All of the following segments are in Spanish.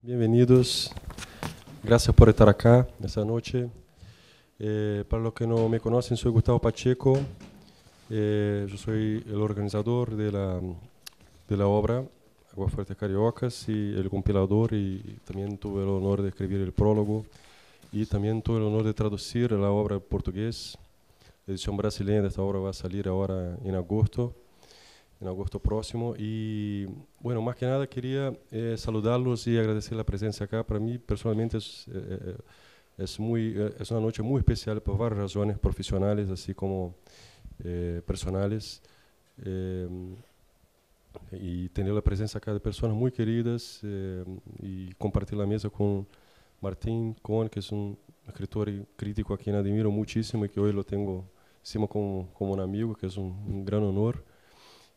Bienvenidos. Gracias por estar acá esta noche. Eh, para los que no me conocen, soy Gustavo Pacheco. Eh, yo soy el organizador de la, de la obra Agua Fuerte Cariocas y el compilador y también tuve el honor de escribir el prólogo y también tuve el honor de traducir la obra en portugués. La edición brasileña de esta obra va a salir ahora en agosto en agosto próximo. Y bueno, más que nada quería eh, saludarlos y agradecer la presencia acá. Para mí personalmente es, eh, eh, es, muy, es una noche muy especial por varias razones profesionales, así como personales. y tener la presencia acá de personas muy queridas y compartir la mesa con Martín Cohen, que es un escritor y crítico a quien admiro muchísimo y que hoy lo tengo encima como, como un amigo, que es un, un gran honor.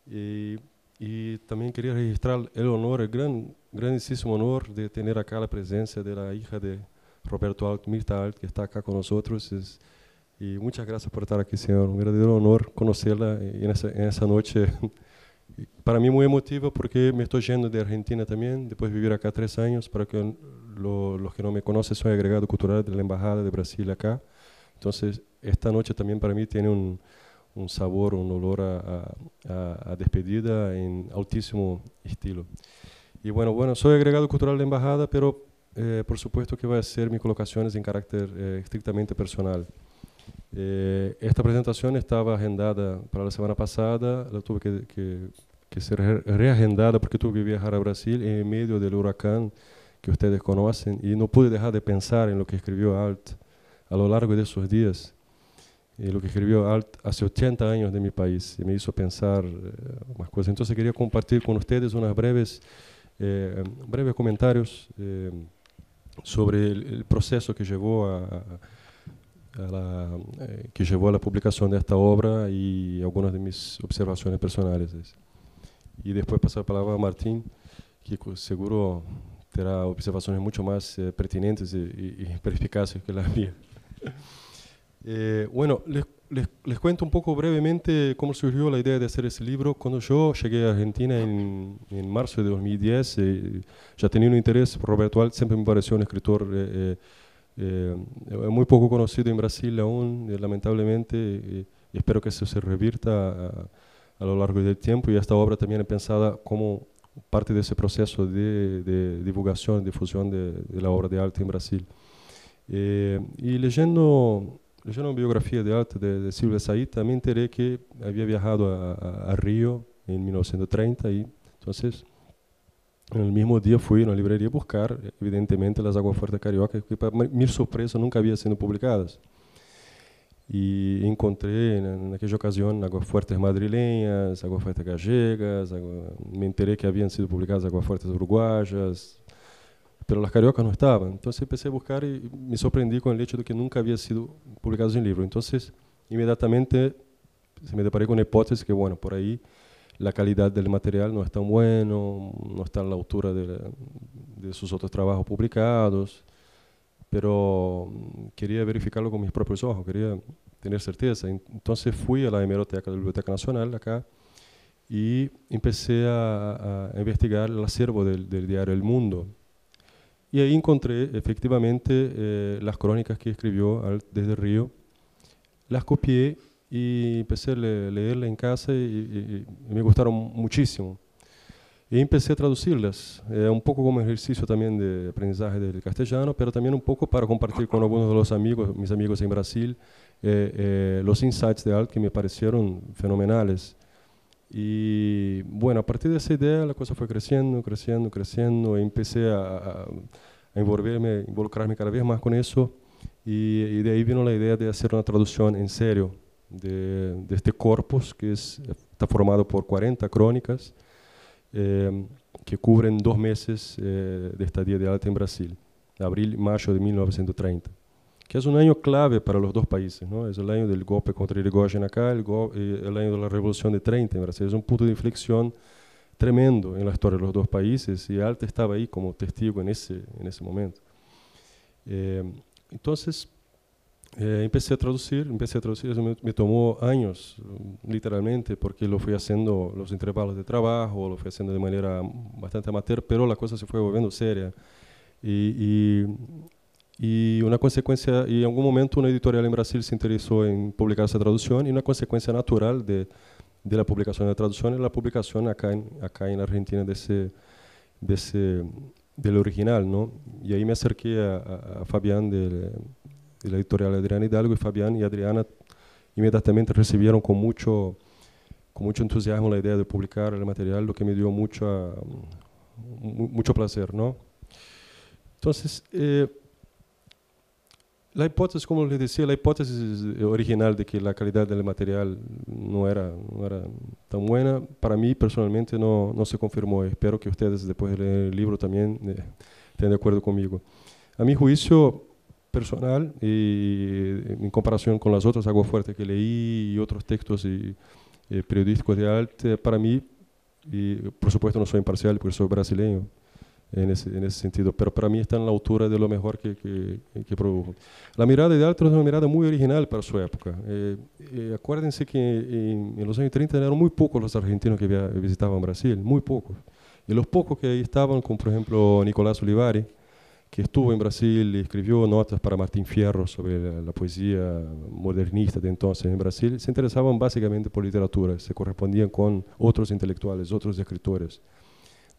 Y, y, también quería registrar el honor, el gran, grandísimo honor de tener acá la presencia de la hija de Roberto Alt, Mirta Alt, que está acá con nosotros. Es, y muchas gracias por estar aquí, señor. Un verdadero honor conocerla en esa, en esa noche. Para mí muy emotiva porque me estoy yendo de Argentina también, después de vivir acá tres años. Para que lo, los que no me conocen, soy agregado cultural de la Embajada de Brasil acá. Entonces, esta noche también para mí tiene un, un sabor, un olor a, a, a, despedida en altísimo estilo. Y bueno, bueno, soy agregado cultural de embajada, pero eh, por supuesto que voy a hacer mis colocaciones en carácter eh, estrictamente personal. Eh, esta presentación estaba agendada para la semana pasada, la tuve que, que, que ser reagendada porque tuve que viajar a Brasil en medio del huracán que ustedes conocen y no pude dejar de pensar en lo que escribió Alt a lo largo de esos días lo que escribió hace 80 años de mi país y me hizo pensar eh, más cosas. Entonces quería compartir con ustedes unos breves, eh, breves comentarios eh, sobre el, el, proceso que llevó a, a la, que llevó a la publicación de esta obra y algunas de mis observaciones personales. Y después pasar la palabra a Martín, que seguro terá observaciones mucho más pertinentes y, y, y perspicaces que la mía. Eh, bueno, les, les, les, cuento un poco brevemente cómo surgió la idea de hacer ese libro. Cuando yo llegué a Argentina en, en marzo de 2010, eh, ya tenía un interés Roberto Alt, siempre me pareció un escritor eh, eh, eh muy poco conocido en Brasil aún, lamentablemente, y espero que eso se revierta a, a, lo largo del tiempo. Y esta obra también es pensada como parte de ese proceso de, de divulgación, difusión de, de, la obra de arte en Brasil. y leyendo leyendo una biografía de arte de, de Silvia Saita, me enteré que había viajado a, a, a, Río en 1930 y entonces en el mismo día fui a una librería a buscar, evidentemente, las Aguafuertes Carioca, que para mi sorpresa nunca habían sido publicadas. Y encontré en, en aquella ocasión Aguafuertes madrileñas, Aguafuertes gallegas, me enteré que habían sido publicadas Aguafuertes uruguayas, pero las cariocas no estaban. Entonces empecé a buscar y me sorprendí con el hecho de que nunca había sido publicados en libro. Entonces, inmediatamente se me deparé con la hipótesis que, bueno, por ahí la calidad del material no es tan bueno, no está a la altura de, de sus otros trabajos publicados, pero quería verificarlo con mis propios ojos, quería tener certeza. Entonces fui a la hemeroteca de la Biblioteca Nacional acá y empecé a, a investigar el acervo del, del diario El Mundo, y ahí encontré efectivamente eh, las crónicas que escribió desde Río. Las copié y empecé a leerlas en casa y, y, y, me gustaron muchísimo. Y empecé a traducirlas, eh, un poco como ejercicio también de aprendizaje del castellano, pero también un poco para compartir con algunos de los amigos, mis amigos en Brasil, eh, los insights de Alt que me parecieron fenomenales. Y bueno, a partir de esa idea la cosa fue creciendo, creciendo, creciendo, y empecé a, a, envolverme, involucrarme cada vez más con eso, y, y, de ahí vino la idea de hacer una traducción en serio de, de este corpus, que es, está formado por 40 crónicas, eh, que cubren dos meses eh, de estadía de arte en Brasil, abril y mayo de 1930 que es un año clave para los dos países. ¿no? Es el año del golpe contra Irigoyen acá, el, go el, año de la Revolución de 30 en Brasil. Es un punto de inflexión tremendo en la historia de los dos países y Alte estaba ahí como testigo en ese, en ese momento. Eh, entonces, eh, empecé a traducir, empecé a traducir, eso me, me, tomó años, literalmente, porque lo fui haciendo los intervalos de trabajo, lo fui haciendo de manera bastante amateur, pero la cosa se fue volviendo seria Y, y, una consecuencia, y en algún momento una editorial en Brasil se interesó en publicar esa traducción y una consecuencia natural de, de la publicación de la traducción es la publicación acá acá en Argentina de ese, de ese, del original, ¿no? Y ahí me acerqué a, a, Fabián de, de, la editorial Adriana Hidalgo y Fabián y Adriana inmediatamente recibieron con mucho, con mucho entusiasmo la idea de publicar el material, lo que me dio mucho, mucho placer, ¿no? Entonces, eh, la hipótesis, como les decía, la hipótesis original de que la calidad del material no era, no era tan buena, para mí personalmente no, no se confirmó. Espero que ustedes después de leer el libro también eh, estén de acuerdo conmigo. A mi juicio personal y en comparación con las otras aguas fuertes que leí y otros textos y, eh, periodísticos de arte, para mí, y por supuesto no soy imparcial porque soy brasileño, en ese, en ese, sentido, pero para mí está en la altura de lo mejor que, que, que produjo. La mirada de Alto es una mirada muy original para su época. Eh, eh, acuérdense que en, en, los años 30 eran muy pocos los argentinos que visitaban Brasil, muy pocos. Y los pocos que ahí estaban, como por ejemplo Nicolás Olivari, que estuvo en Brasil y escribió notas para Martín Fierro sobre la, la poesía modernista de entonces en Brasil, se interesaban básicamente por literatura, se correspondían con otros intelectuales, otros escritores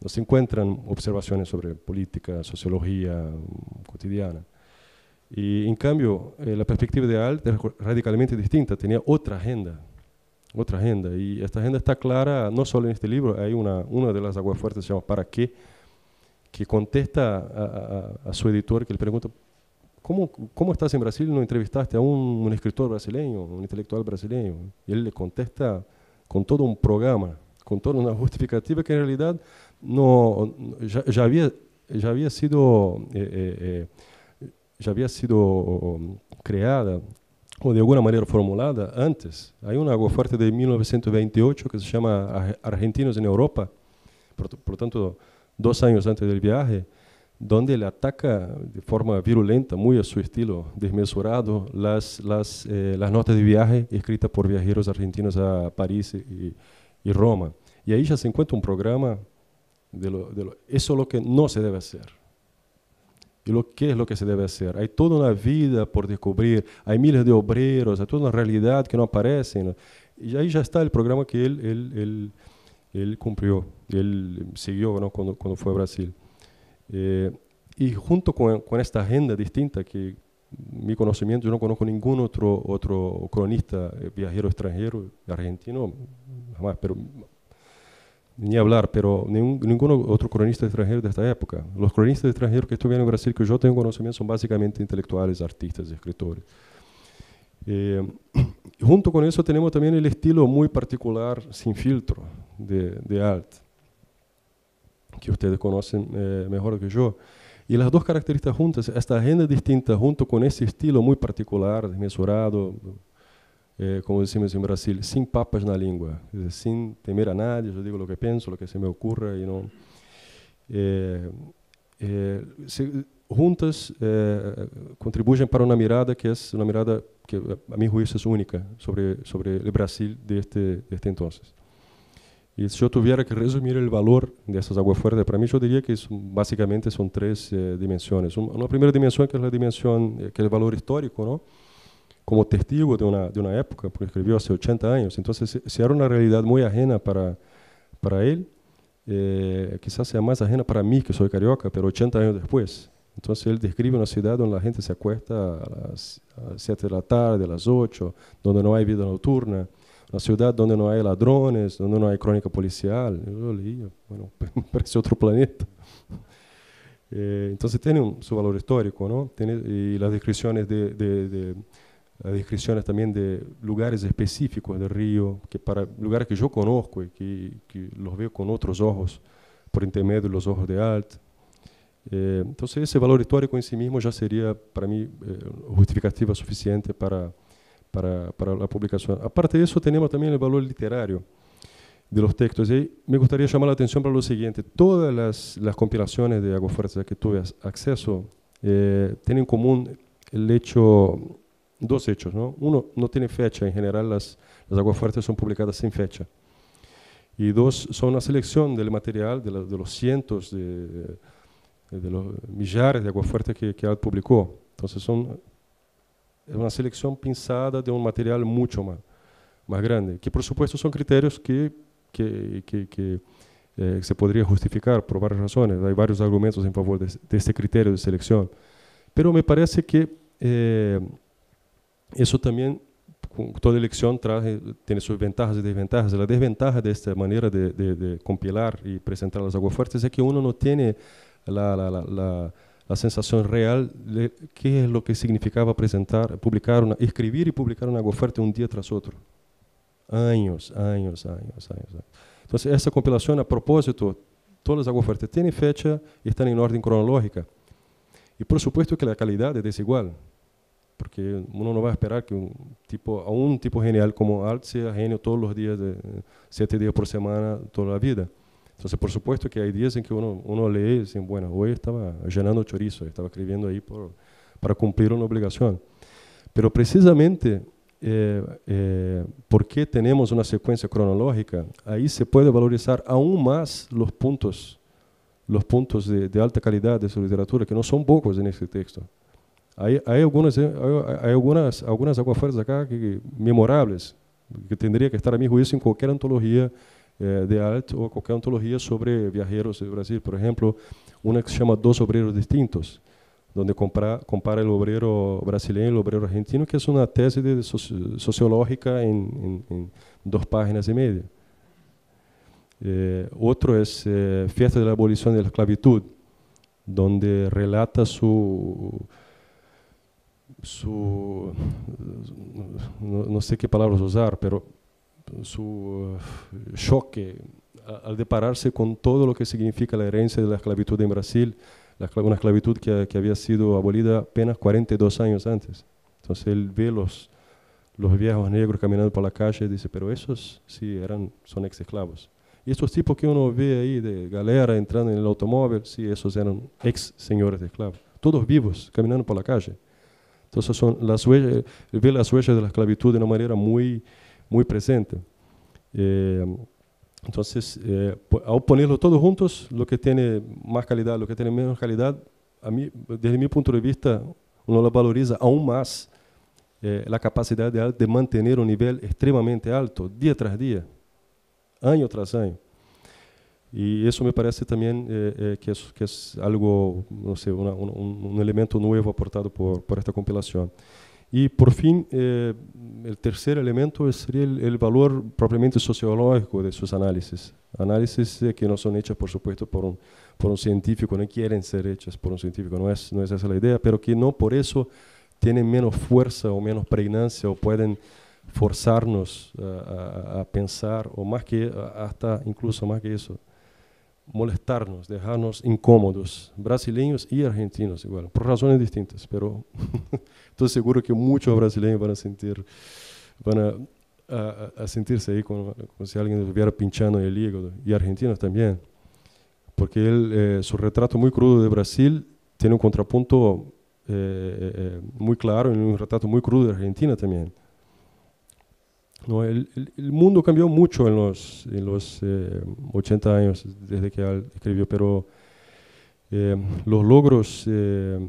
no se encuentran observaciones sobre política, sociología mm, cotidiana. Y en cambio, eh, la perspectiva de Alt es radicalmente distinta, tenía otra agenda, otra agenda. Y esta agenda está clara no solo en este libro, hay una, una de las aguas fuertes, se llama ¿Para qué? que contesta a, a, a, su editor que le pregunta, ¿cómo, ¿cómo estás en Brasil? ¿No entrevistaste a un, un escritor brasileño, un intelectual brasileño? Y él le contesta con todo un programa, con toda una justificativa que en realidad no, ya, ya, había, ya había sido, eh, eh, eh, ya había sido um, creada o de alguna manera formulada antes. Hay una agua fuerte de 1928 que se llama Argentinos en Europa, por, por tanto, dos años antes del viaje, donde él ataca de forma virulenta, muy a su estilo desmesurado, las, las, eh, las notas de viaje escritas por viajeros argentinos a París y, y Roma. Y ahí ya se encuentra un programa de lo, de lo, eso es lo que no se debe hacer. ¿Y lo que es lo que se debe hacer? Hay toda una vida por descubrir, hay miles de obreros, hay toda una realidad que no aparece. ¿no? Y ahí ya está el programa que él, él, él, él cumplió, él siguió ¿no? cuando, cuando fue a Brasil. Eh, y junto con, con, esta agenda distinta que mi conocimiento, yo no conozco ningún otro, otro cronista eh, viajero extranjero, argentino, jamás, pero ni hablar, pero ningún, ningún otro cronista extranjero de esta época. Los cronistas extranjeros que estuvieron en Brasil, que yo tengo conocimiento, son básicamente intelectuales, artistas, escritores. Eh, junto con eso tenemos también el estilo muy particular, sin filtro, de, de Alt, que ustedes conocen eh, mejor que yo. Y las dos características juntas, esta agenda distinta junto con ese estilo muy particular, desmesurado, eh, como decimos en Brasil, sin papas na língua, sin temer a nadie, yo digo lo que pienso, lo que se me ocurra y no. Eh, eh, se, juntas contribuyen para una mirada que es una mirada que a mi juicio es única sobre, sobre el Brasil de este, entonces. Y si yo tuviera que resumir el valor de esas aguas fuertes, para mí yo diría que son, básicamente son tres eh, dimensiones. Una primera dimensión que la dimensión, eh, que es el valor histórico, ¿no? Como testigo de una, de una época, porque escribió hace 80 años. Entonces, si era una realidad muy ajena para, para él, eh, quizás sea más ajena para mí, que soy carioca, pero 80 años después. Entonces, él describe una ciudad donde la gente se acuesta a las, 7 de la tarde, a las 8, donde no hay vida nocturna, una ciudad donde no hay ladrones, donde no hay crónica policial. Yo leía, bueno, parece otro planeta. Eh, entonces, tiene un, su valor histórico, ¿no? Tiene, y las descripciones de, de, de descripciones también de lugares específicos del río, que para lugares que yo conozco y que, que los veo con otros ojos, por intermedio de los ojos de Alt. Eh, entonces ese valor histórico en sí mismo ya sería para mí eh, justificativa suficiente para, para, para, la publicación. Aparte de eso tenemos también el valor literario de los textos. Y me gustaría llamar la atención para lo siguiente. Todas las, las compilaciones de Agua Fuerte a que tuve acceso eh, tienen en común el hecho dos hechos. ¿no? Uno, no tiene fecha. En general, las, las aguafuertes son publicadas sin fecha. Y dos, son una selección del material, de, la, de los cientos de, de los millares de aguafuertes que, que publicó. Entonces son es una selección pinzada de un material mucho más, más grande, que por supuesto son criterios que, que, que, eh, se podría justificar por varias razones. Hay varios argumentos en favor de, este criterio de selección. Pero me parece que eh, eso también, toda elección trae, tiene sus ventajas y desventajas. La desventaja de esta manera de, de, compilar y presentar las aguafuertes es que uno no tiene la, la, la sensación real de qué es lo que significaba presentar, publicar, una, escribir y publicar una fuerte un día tras otro. Años, años, años, años. Entonces, esa compilación, a propósito, todas las fuertes tienen fecha y están en orden cronológica. Y por supuesto que la calidad es desigual, porque uno no va a esperar que un tipo, a un tipo genial como Alt sea genio todos los días, de, siete días por semana, toda la vida. Entonces, por supuesto que hay días en que uno, uno lee y dice, bueno, hoy estaba llenando chorizo, estaba escribiendo ahí por, para cumplir una obligación. Pero precisamente eh, eh, porque tenemos una secuencia cronológica, ahí se puede valorizar aún más los puntos, los puntos de, de alta calidad de su literatura, que no son pocos en este texto. Hay algunas, algunas aguafuertes acá que, memorables, que tendría que estar a mi juicio en cualquier antología eh, de Alt ou qualquer antologia sobre viajeros do Brasil. Por exemplo, uma que se chama Dos Obreiros Distintos, onde compara, compara o obreiro brasileiro e o obreiro argentino, que é uma tese de, sociológica em, em, em duas páginas e meia. Eh, outro é eh, Fiesta da Abolição da Esclavitud, onde relata su, su no, sé qué palabras usar, pero su eh, choque al depararse con todo lo que significa la herencia de la esclavitud en Brasil, una esclavitud que, que, había sido abolida apenas 42 años antes. Entonces él ve los, los viejos negros caminando por la calle y dice, pero esos sí eran, son ex esclavos. Y estos tipos que uno ve ahí de galera entrando en el automóvil, sí, esos eran ex señores de esclavos. Todos vivos, caminando por la calle. Entonces son las huellas, ve las huellas de la esclavitud de una manera muy, muy presente. Eh, entonces, eh, al ponerlo todos juntos, lo que tiene más calidad, lo que tiene menos calidad, desde mi punto de vista, uno lo valoriza aún más eh, la capacidad de, de, mantener un nivel extremadamente alto, día tras día, año tras año. Y eso me parece también que, es, que es algo, no sé, una, un, un, elemento nuevo aportado por, por esta compilación. Y por fin, eh, el tercer elemento sería el, el, valor propiamente sociológico de sus análisis. Análisis eh, que no son hechas, por supuesto, por un, por un científico, no quieren ser hechas por un científico, no es, no es esa la idea, pero que no por eso tienen menos fuerza o menos pregnancia o pueden forzarnos a, a, a pensar, o más que, hasta incluso más que eso, molestarnos, dejarnos incómodos, brasileños y argentinos igual, por razones distintas, pero estoy seguro que muchos brasileños van a sentir, van a, sentirse ahí como, si alguien estuviera pinchando el hígado, y argentinos también, porque eh, su retrato muy crudo de Brasil tiene un contrapunto eh, eh, muy claro y un retrato muy crudo de Argentina también. No, el, mundo cambió mucho en los, en los 80 eh, años desde que él escribió, pero eh, los logros, eh,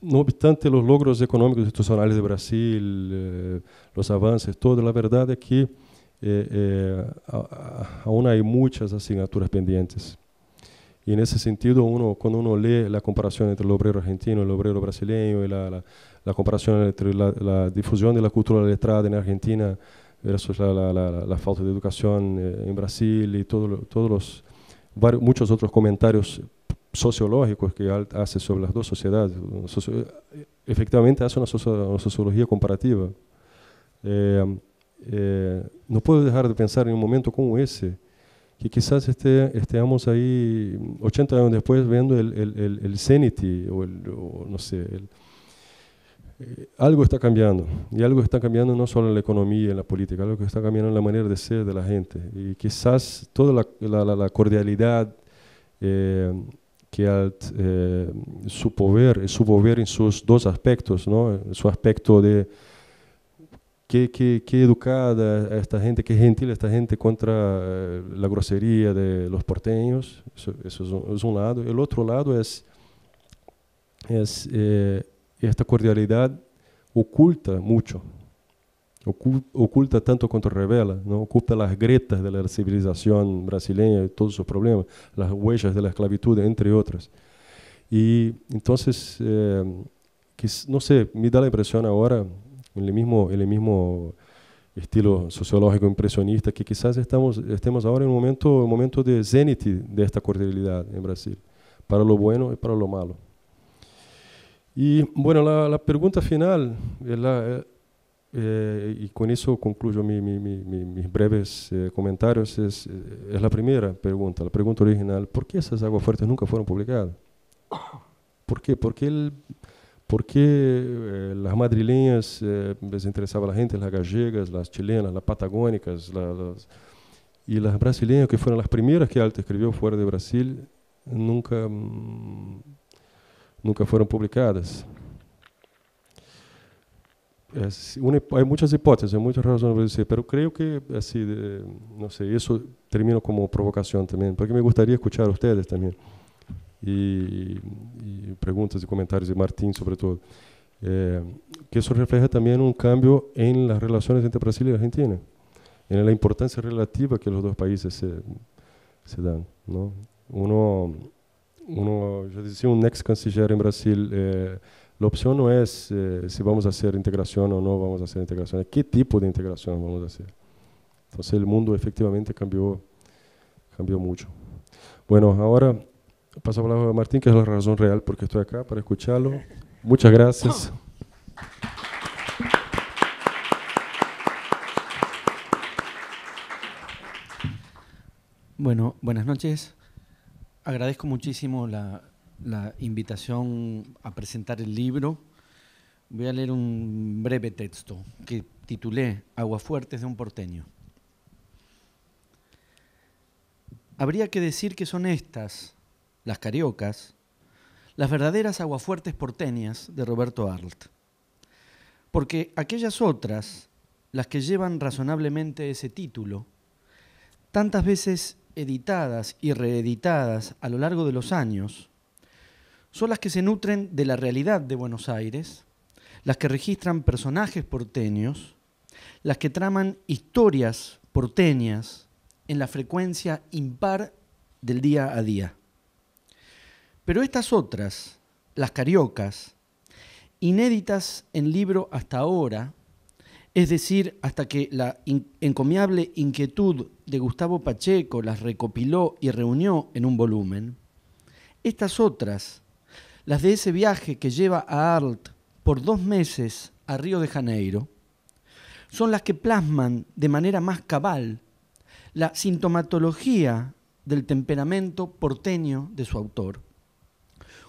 no obstante los logros económicos institucionales de Brasil, los avances, todo, la verdad es que aún hay muchas asignaturas pendientes. Y en ese sentido, uno, cuando uno lee la comparación entre el obrero argentino, el obrero brasileño y la, la la comparación entre la, difusión de la cultura letrada en Argentina versus la, falta de educación eh, en Brasil y todo, todos los muchos otros comentarios sociológicos que hace sobre las dos sociedades. efectivamente hace una, sociología comparativa. Eh, eh, no puedo dejar de pensar en un momento como ese, que quizás esté, estemos ahí 80 años después viendo el, el, el, o, el, o no sé, el, eh, algo está cambiando. Y algo está cambiando no solo en la economía, en la política, algo que está cambiando en la manera de ser de la gente. Y quizás toda la, la, la cordialidad eh, que al, eh, supo ver, supo ver en sus dos aspectos, ¿no? su aspecto de qué, qué, qué, educada esta gente, qué gentil esta gente contra eh, la grosería de los porteños. Eso, eso es, un, es, un, lado. El otro lado es, es eh, esta cordialidad oculta mucho. Oculta tanto cuanto revela, ¿no? oculta las grietas de la civilización brasileña y todos sus problemas, las huellas de la esclavitud, entre otras. Y entonces, eh, que, no sé, me da la impresión ahora, el mismo, el mismo estilo sociológico impresionista, que quizás estamos, estemos ahora en un momento, un momento de zenith de esta cordialidad en Brasil, para lo bueno y para lo malo. Y bueno, la, la pregunta final, la, eh, y con eso concluyo mi, mi, mi, mis breves eh, comentarios, es, es la primera pregunta, la pregunta original, ¿por qué esas aguas fuertes nunca fueron publicadas? ¿Por qué? Porque el, ¿Por qué eh, las madrileñas eh, les gente, las gallegas, las chilenas, las patagónicas, la, las, y brasileñas, que fueron las primeras que Alto escribió fuera de Brasil, nunca, mmm, nunca fueron publicadas? Es una, hay muchas hipótesis, hay muchas razones para decir, pero creo que, así, de, no sé, eso termino como provocación también, porque me gustaría escuchar a ustedes también y, y preguntas y comentarios de Martín sobre todo, eh, que eso refleja también un cambio en las relaciones entre Brasil y Argentina, en la importancia relativa que los dos países se, se dan. ¿no? Uno, uno, yo decía un ex canciller en Brasil, eh, la opción no es eh, si vamos a hacer integración o no vamos a hacer integración, es qué tipo de integración vamos a hacer. Entonces el mundo efectivamente cambió, cambió mucho. Bueno, ahora paso a palabra a Martín, que es la razón real porque estoy acá para escucharlo. Muchas gracias. Bueno, buenas noches. Agradezco muchísimo la, la, invitación a presentar el libro. Voy a leer un breve texto que titulé Aguafuertes de un porteño. Habría que decir que son estas las cariocas, las verdaderas aguafuertes porteñas de Roberto Arlt. Porque aquellas otras, las que llevan razonablemente ese título, tantas veces editadas y reeditadas a lo largo de los años, son las que se nutren de la realidad de Buenos Aires, las que registran personajes porteños, las que traman historias porteñas en la frecuencia impar del día a día. Pero estas otras, las cariocas, inéditas en libro hasta ahora, es decir, hasta que la encomiable inquietud de Gustavo Pacheco las recopiló y reunió en un volumen, estas otras, las de ese viaje que lleva a Arlt por dos meses a Río de Janeiro, son las que plasman de manera más cabal la sintomatología del temperamento porteño de su autor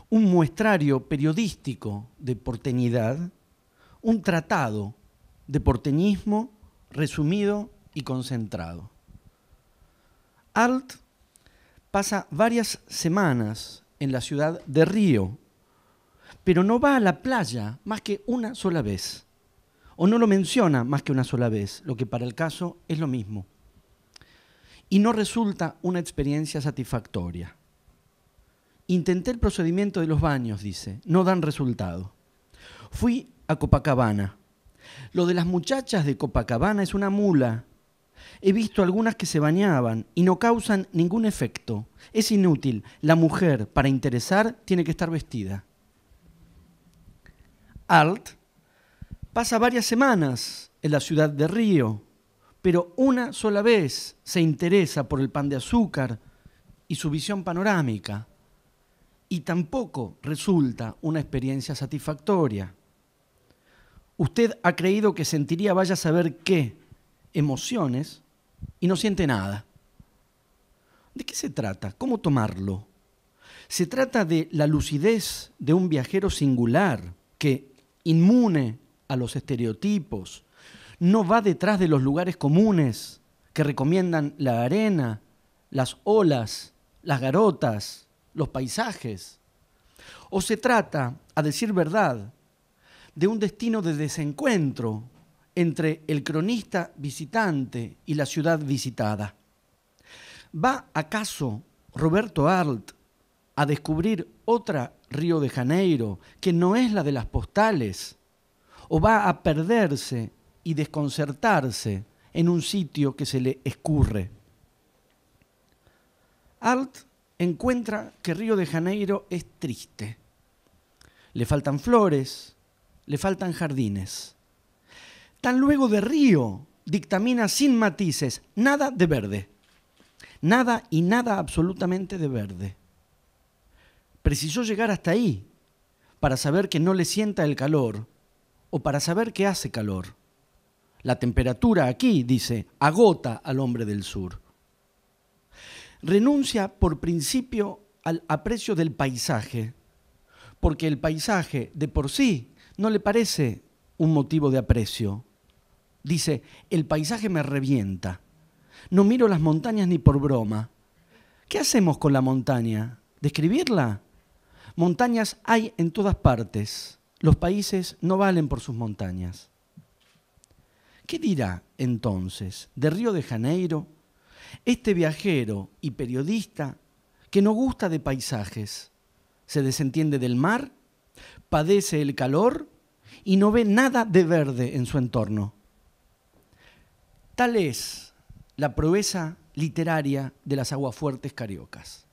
un muestrario periodístico de porteñidad, un tratado de porteñismo resumido y concentrado. Alt pasa varias semanas en la ciudad de Río, pero no va a la playa más que una sola vez, o no lo menciona más que una sola vez, lo que para el caso es lo mismo. Y no resulta una experiencia satisfactoria. Intenté el procedimiento de los baños, dice, no dan resultado. Fui a Copacabana. Lo de las muchachas de Copacabana es una mula. He visto algunas que se bañaban y no causan ningún efecto. Es inútil. La mujer, para interesar, tiene que estar vestida. Alt pasa varias semanas en la ciudad de Río, pero una sola vez se interesa por el pan de azúcar y su visión panorámica y tampoco resulta una experiencia satisfactoria. Usted ha creído que sentiría vaya a saber qué emociones y no siente nada. ¿De qué se trata? ¿Cómo tomarlo? Se trata de la lucidez de un viajero singular que, inmune a los estereotipos, no va detrás de los lugares comunes que recomiendan la arena, las olas, las garotas, los paisajes. O se trata, a decir verdad, de un destino de desencuentro entre el cronista visitante y la ciudad visitada. ¿Va acaso Roberto Arlt a descubrir otra Río de Janeiro que no es la de las postales? ¿O va a perderse y desconcertarse en un sitio que se le escurre? Arlt encuentra que Río de Janeiro es triste. Le faltan flores, le faltan jardines. Tan luego de Río dictamina sin matices, nada de verde. Nada y nada absolutamente de verde. Precisó llegar hasta ahí para saber que no le sienta el calor o para saber que hace calor. La temperatura aquí, dice, agota al hombre del sur. Renuncia por principio al aprecio del paisaje, porque el paisaje de por sí no le parece un motivo de aprecio. Dice, el paisaje me revienta. No miro las montañas ni por broma. ¿Qué hacemos con la montaña? ¿Describirla? Montañas hay en todas partes. Los países no valen por sus montañas. ¿Qué dirá entonces de Río de Janeiro este viajero y periodista que no gusta de paisajes, se desentiende del mar, padece el calor y no ve nada de verde en su entorno? Tal es la proeza literaria de las aguafuertes cariocas.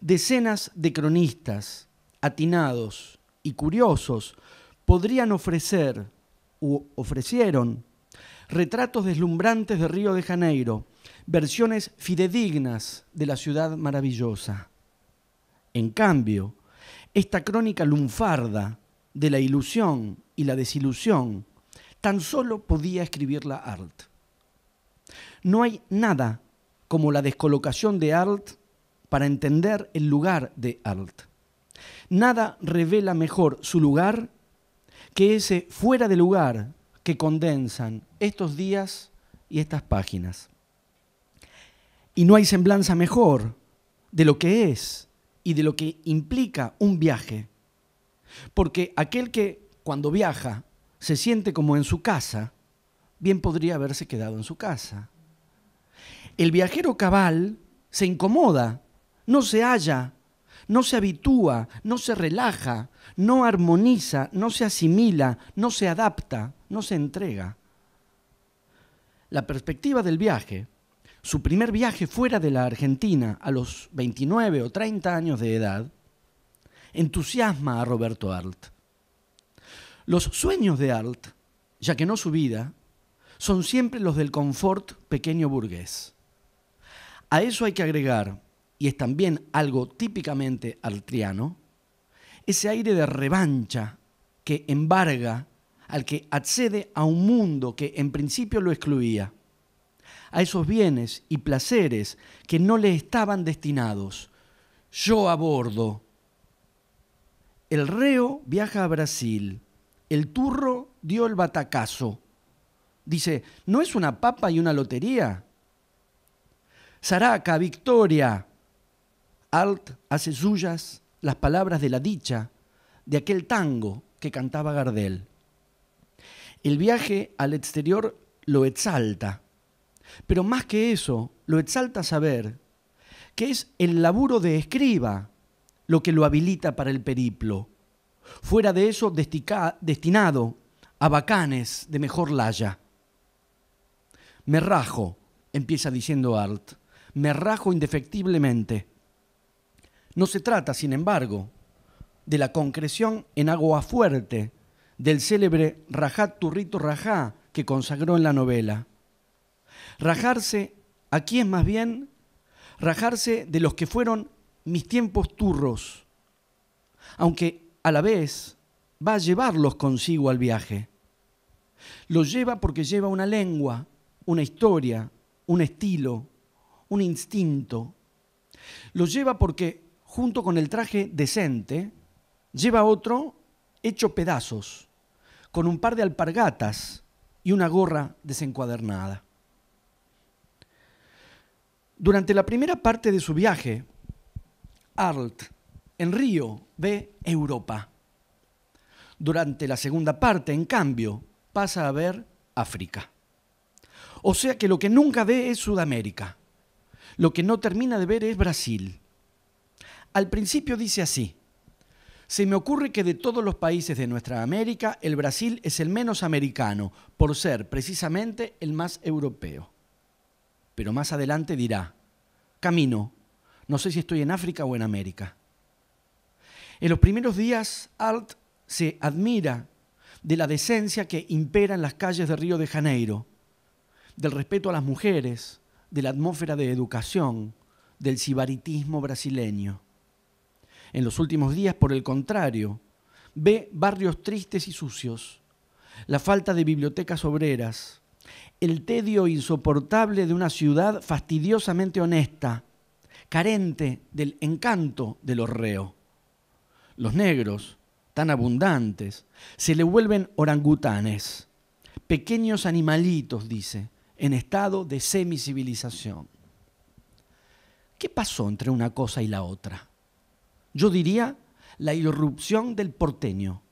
Decenas de cronistas, atinados y curiosos, podrían ofrecer u ofrecieron retratos deslumbrantes de Río de Janeiro, versiones fidedignas de la ciudad maravillosa. En cambio, esta crónica lunfarda de la ilusión y la desilusión tan solo podía escribirla Art. No hay nada como la descolocación de Art para entender el lugar de Art. Nada revela mejor su lugar que ese fuera de lugar que condensan estos días y estas páginas. Y no hay semblanza mejor de lo que es y de lo que implica un viaje. Porque aquel que cuando viaja se siente como en su casa, bien podría haberse quedado en su casa. El viajero cabal se incomoda, no se halla, no se habitúa, no se relaja, no armoniza, no se asimila, no se adapta, no se entrega. La perspectiva del viaje, su primer viaje fuera de la Argentina a los 29 o 30 años de edad, entusiasma a Roberto Arlt. Los sueños de Arlt, ya que no su vida, son siempre los del confort pequeño burgués. A eso hay que agregar, y es también algo típicamente altriano, ese aire de revancha que embarga al que accede a un mundo que en principio lo excluía, a esos bienes y placeres que no le estaban destinados. Yo a bordo. El reo viaja a Brasil, el turro dio el batacazo. Dice, ¿no es una papa y una lotería? Saraca, Victoria. Alt hace suyas las palabras de la dicha de aquel tango que cantaba Gardel. El viaje al exterior lo exalta, pero más que eso, lo exalta saber que es el laburo de escriba lo que lo habilita para el periplo. Fuera de eso, destinado a bacanes de mejor laya. Me rajo, empieza diciendo Art, me rajo indefectiblemente. No se trata, sin embargo, de la concreción en agua fuerte del célebre Rajat Turrito Rajá que consagró en la novela. Rajarse aquí es más bien rajarse de los que fueron mis tiempos turros, aunque a la vez va a llevarlos consigo al viaje. Los lleva porque lleva una lengua, una historia, un estilo, un instinto. Los lleva porque, junto con el traje decente, lleva otro hecho pedazos, con un par de alpargatas y una gorra desencuadernada. Durante la primera parte de su viaje, Arlt en Río ve Europa. Durante la segunda parte, en cambio, pasa a ver África. O sea que lo que nunca ve es Sudamérica. Lo que no termina de ver es Brasil. Al principio dice así, se me ocurre que de todos los países de nuestra América, el Brasil es el menos americano, por ser precisamente el más europeo. Pero más adelante dirá, camino, no sé si estoy en África o en América. En los primeros días, Alt se admira de la decencia que impera en las calles de Río de Janeiro, del respeto a las mujeres, de la atmósfera de educación, del sibaritismo brasileño. En los últimos días, por el contrario, ve barrios tristes y sucios, la falta de bibliotecas obreras, el tedio insoportable de una ciudad fastidiosamente honesta, carente del encanto de los reos los negros, tan abundantes, se le vuelven orangutanes, pequeños animalitos, dice, en estado de semicivilización. ¿Qué pasó entre una cosa y la otra? Yo diría la irrupción del porteño,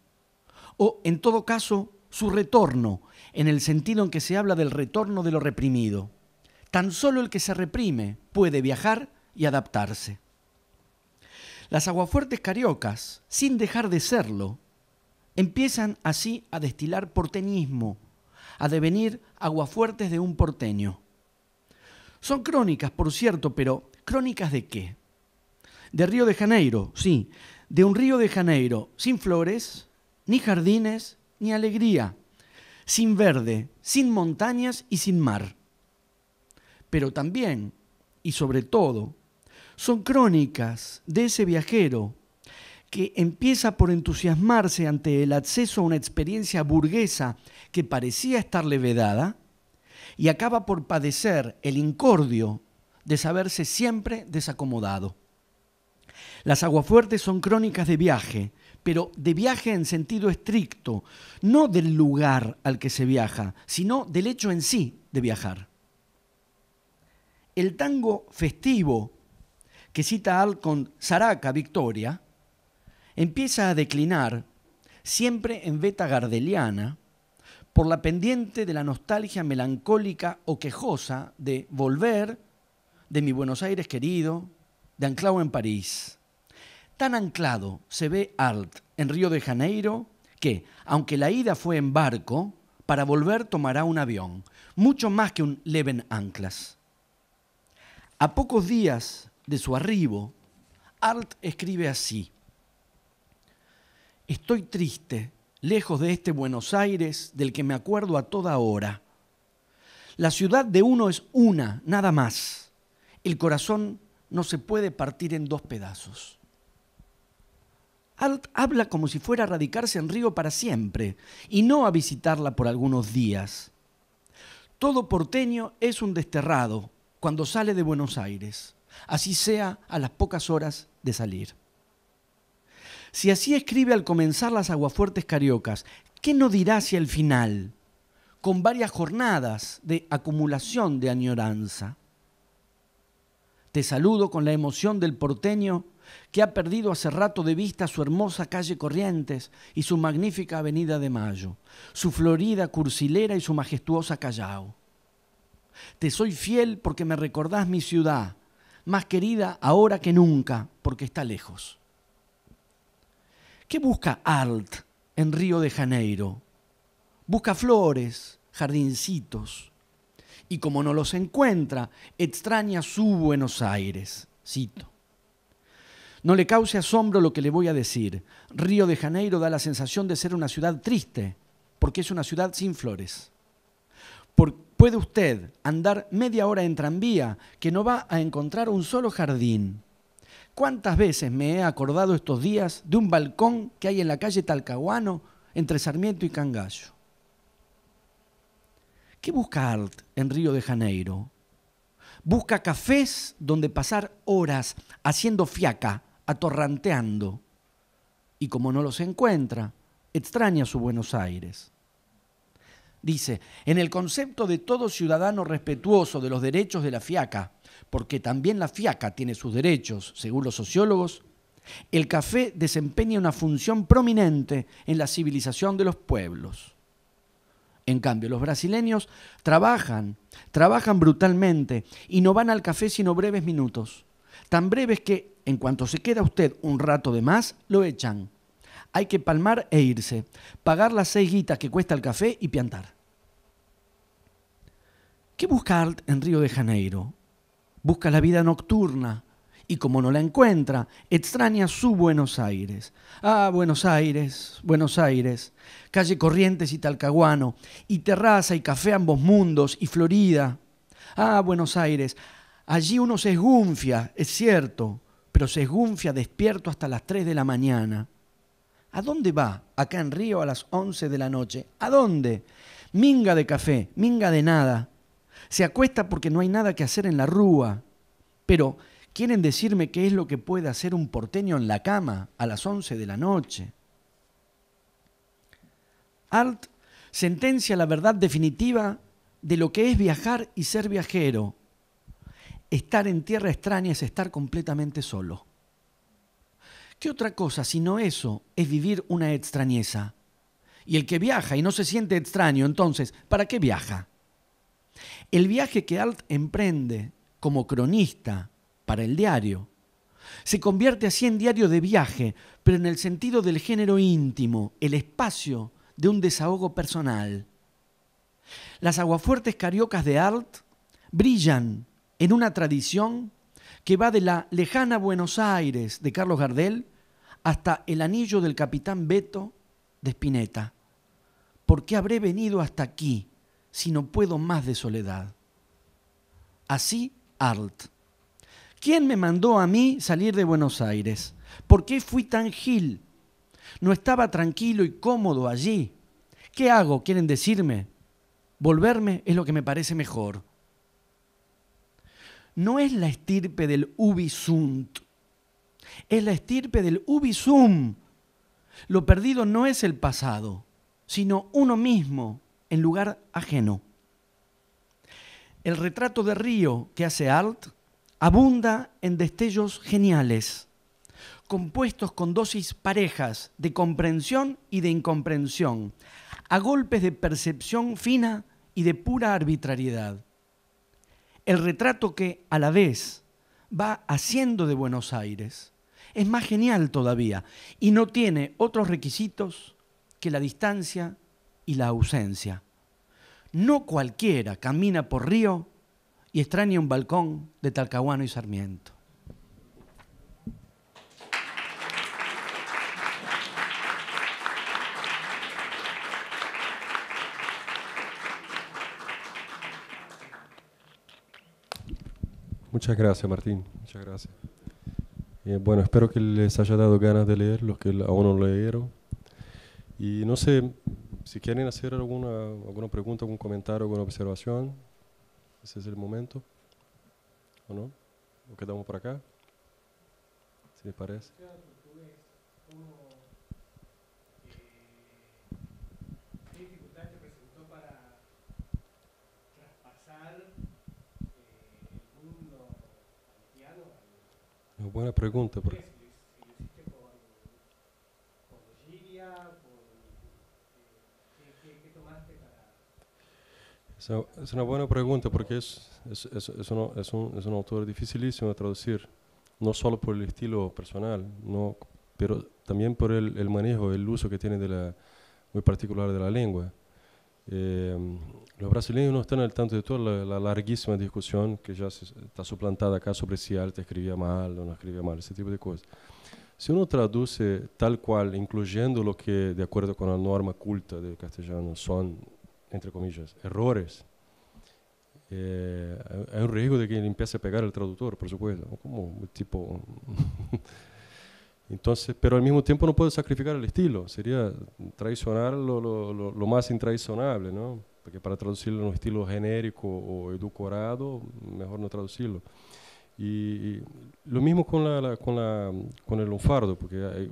o en todo caso su retorno, en el sentido en que se habla del retorno de lo reprimido. Tan solo el que se reprime puede viajar y adaptarse. Las aguafuertes cariocas, sin dejar de serlo, empiezan así a destilar porteñismo, a devenir aguafuertes de un porteño. Son crónicas, por cierto, pero ¿crónicas de qué? De Río de Janeiro, sí, de un Río de Janeiro sin flores, ni jardines, ni alegría, sin verde, sin montañas y sin mar. Pero también, y sobre todo, son crónicas de ese viajero que empieza por entusiasmarse ante el acceso a una experiencia burguesa que parecía estarle vedada y acaba por padecer el incordio de saberse siempre desacomodado. Las aguafuertes son crónicas de viaje, pero de viaje en sentido estricto, no del lugar al que se viaja, sino del hecho en sí de viajar. El tango festivo que cita Al con Saraca Victoria, empieza a declinar, siempre en beta gardeliana, por la pendiente de la nostalgia melancólica o quejosa de volver, de mi Buenos Aires querido, de anclado en París. Tan anclado se ve Alt en Río de Janeiro que, aunque la ida fue en barco, para volver tomará un avión, mucho más que un Leven Anclas. A pocos días de su arribo, Art escribe así, Estoy triste, lejos de este Buenos Aires del que me acuerdo a toda hora. La ciudad de uno es una, nada más. El corazón no se puede partir en dos pedazos. Habla como si fuera a radicarse en Río para siempre y no a visitarla por algunos días. Todo porteño es un desterrado cuando sale de Buenos Aires así sea a las pocas horas de salir. Si así escribe al comenzar las aguafuertes cariocas, ¿qué no dirá hacia el final, con varias jornadas de acumulación de añoranza? Te saludo con la emoción del porteño que ha perdido hace rato de vista su hermosa calle Corrientes y su magnífica avenida de Mayo, su florida cursilera y su majestuosa Callao. Te soy fiel porque me recordás mi ciudad, más querida ahora que nunca, porque está lejos. ¿Qué busca Alt en Río de Janeiro? Busca flores, jardincitos, y como no los encuentra, extraña su Buenos Aires. Cito. No le cause asombro lo que le voy a decir. Río de Janeiro da la sensación de ser una ciudad triste, porque es una ciudad sin flores. Puede usted andar media hora en tranvía que no va a encontrar un solo jardín. ¿Cuántas veces me he acordado estos días de un balcón que hay en la calle Talcahuano entre Sarmiento y Cangallo? ¿Qué busca Art en Río de Janeiro? Busca cafés donde pasar horas haciendo fiaca, atorranteando. Y como no los encuentra, extraña su Buenos Aires. Dice, en el concepto de todo ciudadano respetuoso de los derechos de la fiaca, porque también la fiaca tiene sus derechos, según los sociólogos, el café desempeña una función prominente en la civilización de los pueblos. En cambio, los brasileños trabajan, trabajan brutalmente y no van al café sino breves minutos. Tan breves que, en cuanto se queda usted un rato de más, lo echan. Hay que palmar e irse, pagar las seis guitas que cuesta el café y piantar. ¿Qué busca Art en Río de Janeiro? Busca la vida nocturna, y como no la encuentra, extraña su Buenos Aires. Ah, Buenos Aires, Buenos Aires, calle Corrientes y Talcahuano, y terraza y café ambos mundos, y Florida. Ah, Buenos Aires, allí uno se esgunfia, es cierto, pero se esgunfia despierto hasta las 3 de la mañana. ¿A dónde va acá en Río a las 11 de la noche? ¿A dónde? Minga de café, minga de nada. Se acuesta porque no hay nada que hacer en la rúa. Pero quieren decirme qué es lo que puede hacer un porteño en la cama a las 11 de la noche. Alt sentencia la verdad definitiva de lo que es viajar y ser viajero. Estar en tierra extraña es estar completamente solo. ¿Qué otra cosa sino eso es vivir una extrañeza? Y el que viaja y no se siente extraño, entonces, ¿para qué viaja? El viaje que Alt emprende como cronista para el diario. Se convierte así en diario de viaje, pero en el sentido del género íntimo, el espacio de un desahogo personal. Las aguafuertes cariocas de Art brillan en una tradición que va de la lejana Buenos Aires de Carlos Gardel hasta el anillo del capitán Beto de Spinetta. ¿Por qué habré venido hasta aquí si no puedo más de soledad? Así Art. ¿Quién me mandó a mí salir de Buenos Aires? ¿Por qué fui tan gil? No estaba tranquilo y cómodo allí. ¿Qué hago? ¿Quieren decirme? Volverme es lo que me parece mejor. No es la estirpe del ubisunt, es la estirpe del ubisum. Lo perdido no es el pasado, sino uno mismo en lugar ajeno. El retrato de Río que hace Alt abunda en destellos geniales, compuestos con dosis parejas de comprensión y de incomprensión, a golpes de percepción fina y de pura arbitrariedad. El retrato que a la vez va haciendo de Buenos Aires es más genial todavía y no tiene otros requisitos que la distancia y la ausencia. No cualquiera camina por Río y extraña un balcón de Talcahuano y Sarmiento. Muchas gracias, Martín. Muchas gracias. Eh, bueno, espero que les haya dado ganas de leer los que aún no leyeron. Y no sé si quieren hacer alguna, alguna pregunta, algún comentario, alguna observación. Ese es el momento. ¿O no? ¿O quedamos por acá? Si les parece. Buena pregunta. Porque Es una buena pregunta porque es, es, es, es, un, es, un, es un autor dificilísimo de traducir, no solo por el estilo personal, no, pero también por el, el manejo, el uso que tiene de la, muy particular de la lengua. Eh, los brasileños no están al tanto de toda la, la larguísima discusión que ya se, está suplantada acá sobre si Alta escribía mal o no escribía mal, ese tipo de cosas. Si uno traduce tal cual, incluyendo lo que, de acuerdo con la norma culta del castellano, son entre comillas, errores, eh, hay un riesgo de que empiece a pegar el traductor, por supuesto, como tipo... Entonces, pero al mismo tiempo no puede sacrificar el estilo, sería traicionar lo, lo, lo, más intraicionable, ¿no? Porque para traducirlo en un estilo genérico o edulcorado, mejor no traducirlo. Y, lo mismo con, la, con, la, con el lunfardo, porque hay,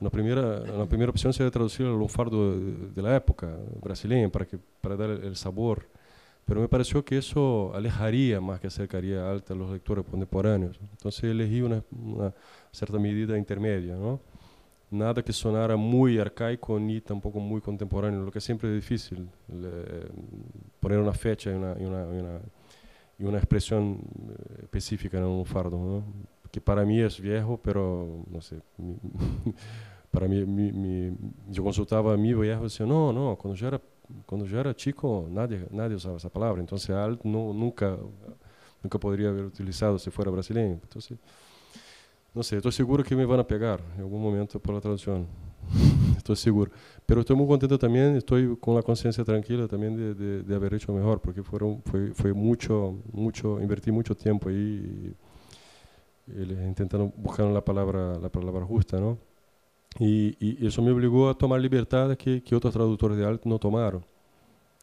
una primera, una primera opción sería traducir el lunfardo de, de, la época brasileña para, que, para dar el, sabor. Pero me pareció que eso alejaría más que acercaría alta a los lectores contemporáneos. Entonces elegí una, una cierta medida intermedia. ¿no? nada que sonara muy arcaico ni tampoco muy contemporáneo, lo que siempre es difícil, poner una fecha y una, y una, y una, y una expresión eh, específica en un fardo, ¿no? que para mí es viejo, pero no sé, para mí, mi, yo consultaba a mi viejo y decía, no, no, cuando yo era, cuando yo era chico nadie, nadie usaba esa palabra, entonces alt no, nunca, nunca podría haber utilizado si fuera brasileño. Entonces, no sé, estoy seguro que me van a pegar en algún momento por la traducción. estoy seguro. Pero estoy muy contento también, estoy con la conciencia tranquila también de, de, haber hecho mejor, porque fueron, fue, fue mucho, mucho, invertí mucho tiempo ahí intentando buscar la palabra, la palabra justa, ¿no? Y, y, eso me obligó a tomar libertades que, que otros traductores de arte no tomaron.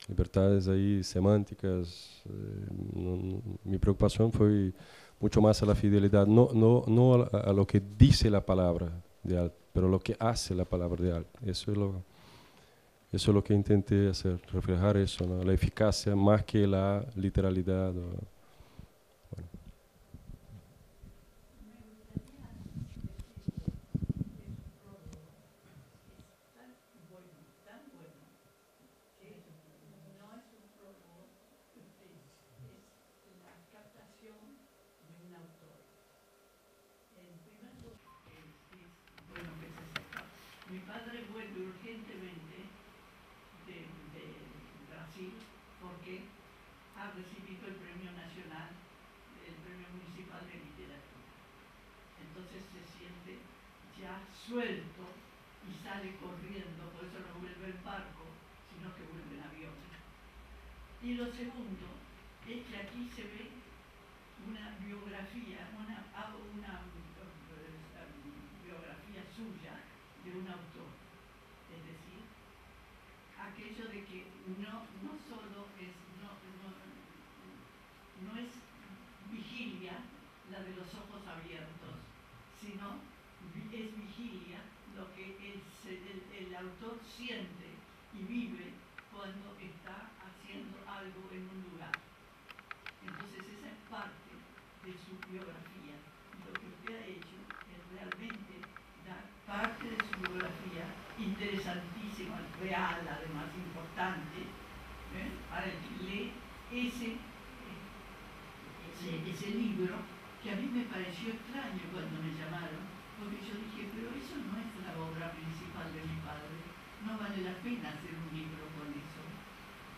Libertades ahí semánticas. Eh, mi preocupación fue mucho más a la fidelidad, no, no, no a, lo que dice la palabra de arte, pero lo que hace la palabra de arte. Eso es lo, eso es lo que intenté hacer, reflejar eso, ¿no? la eficacia más que la literalidad. suelto y sale corriendo, por eso no vuelve en barco, sino que vuelve en avión. Y lo segundo es que aquí se ve una biografía, una, una eh, biografía suya de un autor. Es decir, aquello de que no, no solo es, no, no es vigilia la de los ojos abiertos, sino es vigilia lo que el, el, autor siente y vive cuando está haciendo algo en un lugar. Entonces esa es parte de su biografía. Lo que usted ha hecho es realmente dar parte de su biografía interesantísima, real, además importante, ¿eh? para el que lee ese, ese, ese libro que a mí me pareció extraño cuando me llamaron porque yo dije, pero eso no es la obra principal de mi padre, no vale la pena hacer un libro con eso,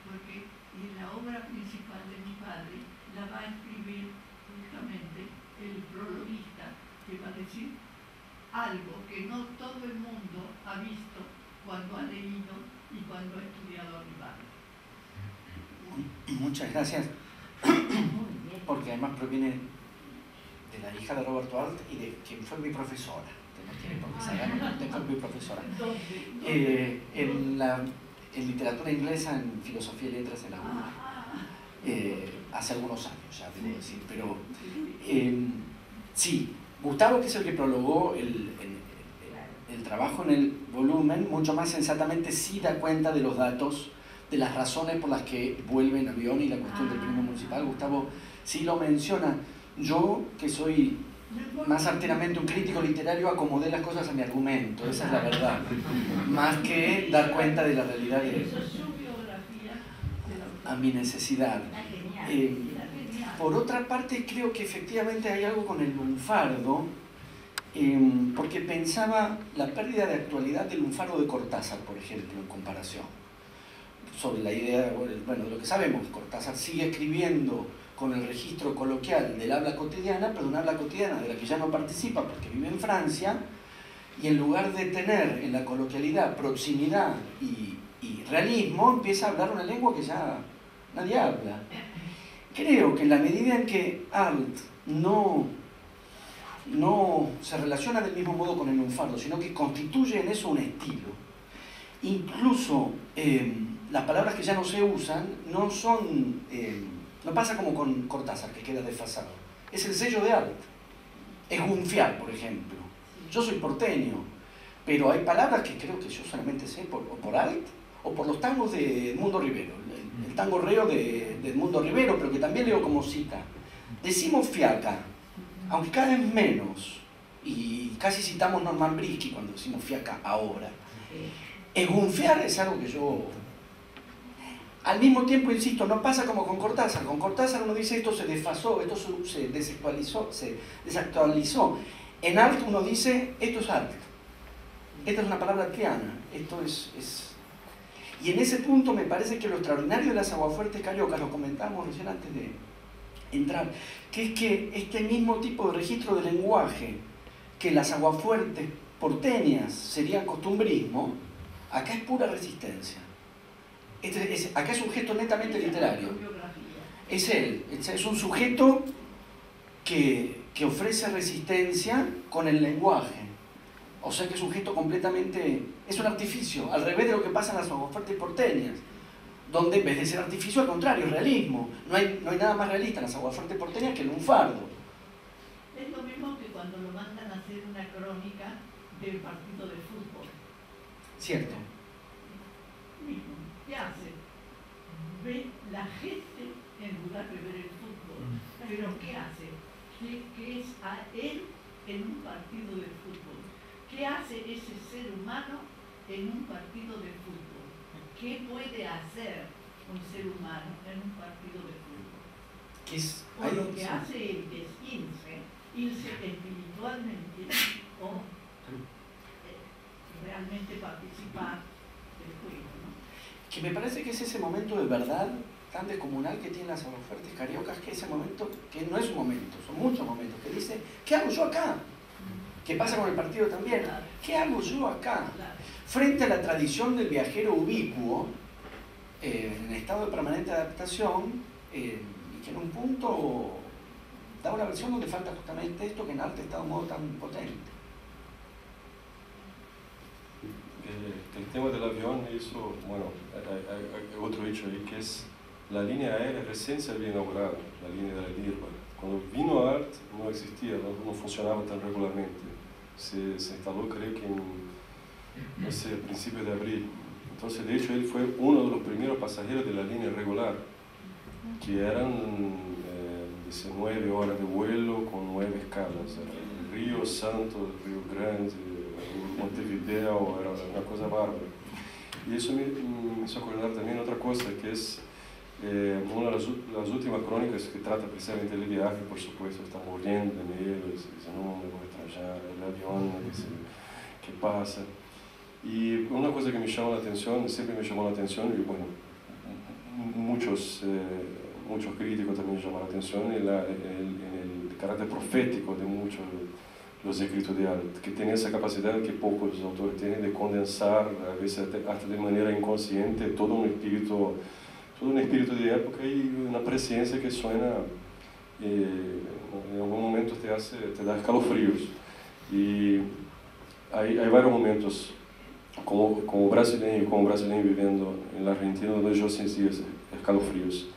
porque la obra principal de mi padre la va a escribir justamente el prologuista, que va a decir algo que no todo el mundo ha visto cuando ha leído y cuando ha estudiado a mi padre. Muchas gracias, porque además proviene la hija de Roberto Alt y de quien fue mi profesora. fue mi profesora. Eh, en, la, en literatura inglesa, en filosofía y letras en la UNA. Eh, hace algunos años ya, debo decir. Pero em, sí, Gustavo, que es el que prologó el, el, trabajo en el volumen, mucho más sensatamente sí da cuenta de los datos, de las razones por las que vuelve en avión y la cuestión del primo municipal. Gustavo sí lo menciona yo, que soy más arteramente un crítico literario, acomodé las cosas a mi argumento, esa es la verdad, más que dar cuenta de la realidad a mi necesidad. Eh, por otra parte, creo que efectivamente hay algo con el lunfardo, em, porque pensaba la pérdida de actualidad del lunfardo de Cortázar, por ejemplo, en comparación, sobre la idea, bueno, de lo que sabemos, Cortázar sigue escribiendo con el registro coloquial del habla cotidiana, pero un habla cotidiana de la que ya no participa porque vive en Francia, y en lugar de tener en la coloquialidad proximidad y, realismo, empieza a hablar una lengua que ya nadie habla. Creo que en la medida en que Alt no, no se relaciona del mismo modo con el lunfardo, sino que constituye en eso un estilo, incluso eh, las palabras que ya no se usan no son... Eh, no pasa como con Cortázar, que queda desfasado. Es el sello de arte. Es gunfiar, por ejemplo. Yo soy porteño, pero hay palabras que creo que yo solamente sé por, por alt o por los tangos de Edmundo Rivero. El, tango reo de, de, Edmundo Rivero, pero que también leo como cita. Decimos fiaca, aunque cada vez menos. y casi citamos Norman Brisky cuando decimos fiaca ahora. Esgunfear es algo que yo al mismo tiempo, insisto, no pasa como con Cortázar. Con Cortázar uno dice esto se desfasó, esto se desactualizó, se desactualizó. En arte uno dice esto es arte. Esta es una palabra artiana. Esto es, es, Y en ese punto me parece que lo extraordinario de las aguafuertes cariocas, lo comentábamos recién antes de entrar, que es que este mismo tipo de registro de lenguaje que las aguafuertes porteñas serían costumbrismo, acá es pura resistencia. Este acá es un gesto netamente literario. Es él, es un sujeto que, que, ofrece resistencia con el lenguaje. O sea que es un gesto completamente... Es un artificio, al revés de lo que pasa en las ofertas porteñas, donde en vez de ser artificio, al contrario, es realismo. No hay, no hay nada más realista en las aguafuertes porteñas que el lunfardo. Es lo mismo que cuando lo mandan a hacer una crónica del partido de fútbol. Cierto. ¿Qué hace? Ve la gente en lugar de ver el fútbol. Pero ¿qué hace? ¿Qué, es a él en un partido de fútbol? ¿Qué hace ese ser humano en un partido de fútbol? ¿Qué puede hacer un ser humano en un partido de fútbol? ¿Qué es? O lo que hace él es irse, irse espiritualmente o realmente participar del juego que me parece que es ese momento de verdad tan descomunal que tienen las ofertas cariocas, que ese momento, que no es un momento, son muchos momentos, que dice, ¿qué hago yo acá? ¿Qué pasa con el partido también? ¿Qué hago yo acá? Frente a la tradición del viajero ubicuo, eh, en estado de permanente adaptación, eh, y que en un punto da una versión donde falta justamente esto que en arte está de un modo tan potente. El tema del avión hizo, bueno, hay, otro hecho ahí que es la línea aérea recién se había inaugurado, la línea de la LIRBA. Cuando vino ART no existía, no, funcionaba tan regularmente. Se, se, instaló creo que en, no sé, principios de abril. Entonces, de hecho, él fue uno de los primeros pasajeros de la línea regular, que eran 19 eh, horas de vuelo con 9 escalas. El Río Santo, el Río Grande, Montevideo, era una cosa bárbara. Y eso me, hizo acordar también otra cosa, que es eh, una de las, las, últimas crónicas que trata precisamente del viaje, por supuesto, está muriendo de miedo, dice, no, me voy a el dice, ¿qué pasa? Y una cosa que me llama la atención, siempre me llamó la atención, y bueno, muchos, eh, muchos críticos también llaman la atención, el, el, el carácter profético los escritos de arte, que tienen esa capacidad que pocos autores tienen de condensar, a veces hasta de manera inconsciente, todo un espíritu, todo un espíritu de época y una presencia que suena, eh, en algún momento te, hace, te da escalofríos. Y hay, hay varios momentos, como, como brasileño, como brasileño viviendo en la Argentina, donde yo sentí escalofríos.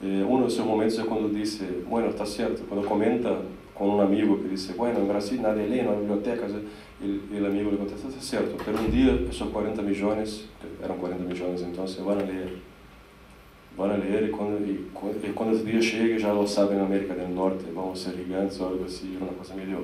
Eh, uno de esos momentos es cuando dice, bueno, está cierto, cuando comenta con un amigo que dice, bueno, en Brasil nadie lee, no hay bibliotecas, y el amigo le contesta, es cierto, pero un día esos 40 millones, eran 40 millones entonces, van a leer. Van a leer y cuando, y, cuando ese día llegue ya lo saben en América del Norte, vamos a ser gigantes o algo así, una cosa medio...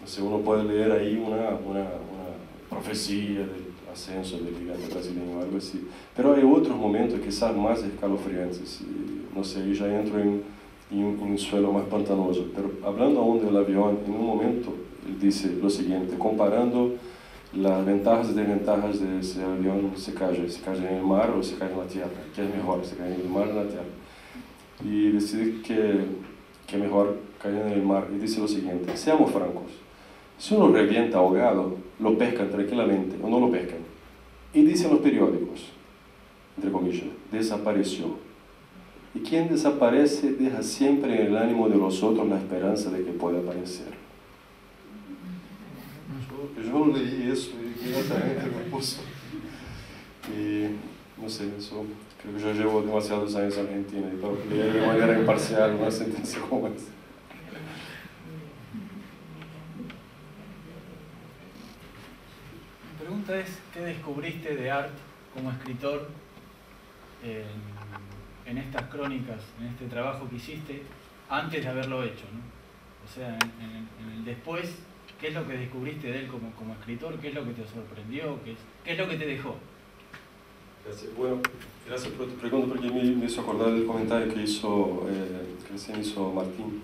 Entonces uno puede leer ahí una, una, una profecía del ascenso del gigante brasileño algo así. Pero hay otros momentos quizás más escalofriantes, y, no sé, ahí ya entro en en un suelo más pantanoso. Pero hablando aún del avión, en un momento él dice lo siguiente, comparando las ventajas y desventajas de ese avión se cae, se cae en el mar o se cae en la tierra, ¿qué es mejor, se cae en el mar o en la tierra? Y decide que, que mejor caer en el mar y dice lo siguiente, seamos francos, si uno revienta ahogado, lo pescan tranquilamente o no lo pescan. Y dicen los periódicos, entre comillas, desapareció y quien desaparece deja siempre en el ánimo de los otros la esperanza de que pueda aparecer. Yo, leí eso y inmediatamente me puso. Y no sé, eso creo que yo llevo demasiados años en Argentina y para leer de manera imparcial una sentencia como esta. Mi pregunta es, ¿qué descubriste de Art como escritor? En estas crónicas, en este trabajo que hiciste, antes de haberlo hecho, ¿no? O sea, en, el después, ¿Qué es lo que descubriste de él como, como escritor? ¿Qué es lo que te sorprendió? ¿Qué es, qué es lo que te dejó? Gracias. Bueno, gracias por tu pregunta porque me, me hizo acordar del comentario que hizo, eh, que recién hizo Martín.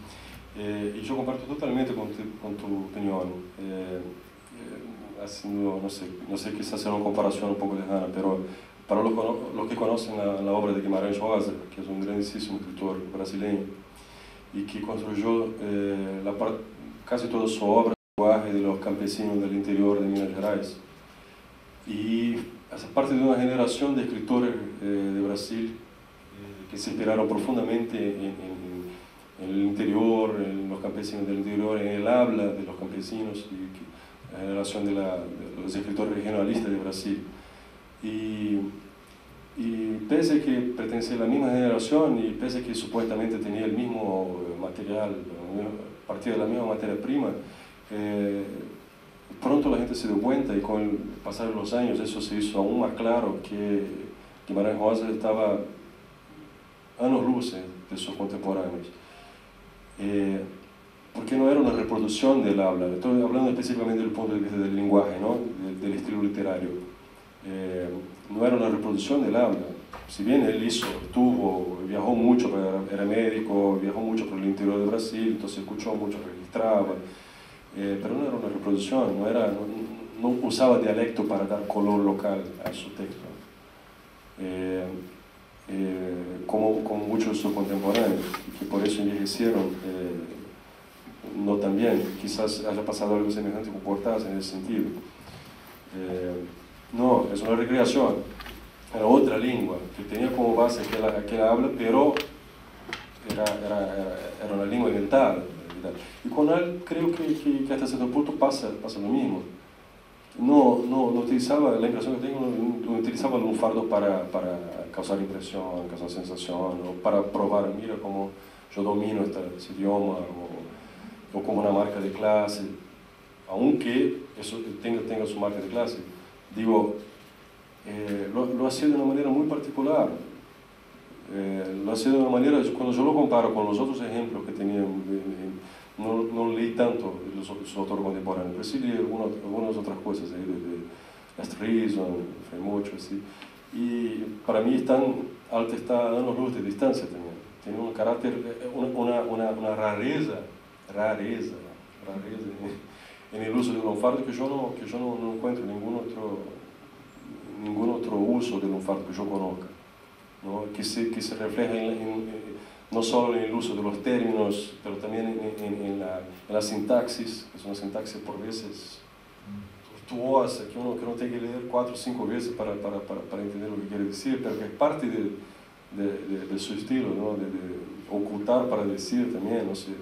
Eh, y yo comparto totalmente con tu, con tu opinión. Eh, eh, haciendo, no sé, no sé, quizás hacer una comparación un poco lejana, pero para los, los que conocen la, la, obra de Guimarães Rosa, que es un grandísimo escritor brasileño, y que construyó eh, la casi toda su obra lenguaje de los campesinos del interior de Minas Gerais. Y hace parte de una generación de escritores eh, de Brasil eh, que se inspiraron profundamente en, en, en, el interior, en los campesinos del interior, en el habla de los campesinos y la generación de, la, de, los escritores regionalistas de Brasil. Y, y pese que pertenecía a la misma generación y pese que supuestamente tenía el mismo material, partía de la misma materia prima, eh, pronto la gente se dio cuenta y con el pasar de los años eso se hizo aún más claro que Guimarães Rosa estaba años luces de sus contemporáneos. Eh, porque no era una reproducción del habla, estoy hablando específicamente del punto de vista del lenguaje, ¿no? del, del estilo literario. Eh, no era una reproducción del habla. Si bien él hizo, tuvo, viajó mucho, era médico, viajó mucho por el interior de Brasil, entonces escuchó mucho, registraba, eh, pero no era una reproducción, no, era, no, usaba dialecto para dar color local a su texto, eh, como, como, muchos de sus contemporáneos, que por eso envejecieron no tan bien. Quizás haya pasado algo semejante con Cortázar en ese sentido. No, es una recreación, era otra lengua que tenía como base aquella, aquella habla, pero era, era, era, una lengua inventada. Y con él creo que, que, que, hasta cierto punto pasa, pasa lo mismo. No, no, no utilizaba, la impresión que tengo, no, no utilizaba el lunfardo para, para causar impresión, causar sensación, o para probar, mira cómo yo domino este, este idioma, o, o, como una marca de clase, aunque eso tenga, tenga su marca de clase. Digo, eh, lo, lo hacía de una manera muy particular. Eh, lo hacía de una manera, cuando yo lo comparo con los otros ejemplos que tenía, no, no leí tanto los, los autores contemporáneos, pero sí leí algunas, otras cosas, eh, de, de Astrizon, Fremocho, así. Y para mí están, Alta está años luz de distancia también. Tiene un carácter, una, una, una, una rareza, rareza, rareza en el uso del lunfardo que yo no, que yo no, no encuentro ningún otro, ningún otro uso del lunfardo que yo conozca. ¿no? Que, se, que se refleja en, en, no solo en el uso de los términos, pero también en, en, en la, la, sintaxis, que es una sintaxis por veces tortuosa, que uno, que uno tiene que leer cuatro o cinco veces para, para, para, para, entender lo que quiere decir, pero que es parte de, de, de, de su estilo, ¿no? de, ocultar para decir también, no sé.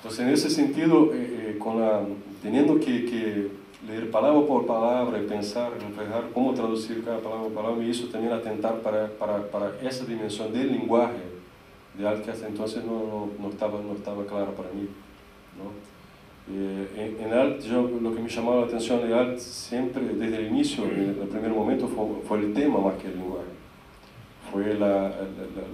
Entonces, en ese sentido, eh, eh, con la, teniendo que, que leer palabra por palabra y pensar, reflejar cómo traducir cada palabra por palabra, me hizo también atentar para, para, para esa dimensión del lenguaje, de algo que hasta entonces no, no, no, estaba, no estaba clara para mí. ¿no? Eh, en, en, Alt, yo, lo que me llamaba la atención de Alt siempre, desde el inicio, en el primer momento, fue, fue el tema más que el lenguaje. Fue la, la,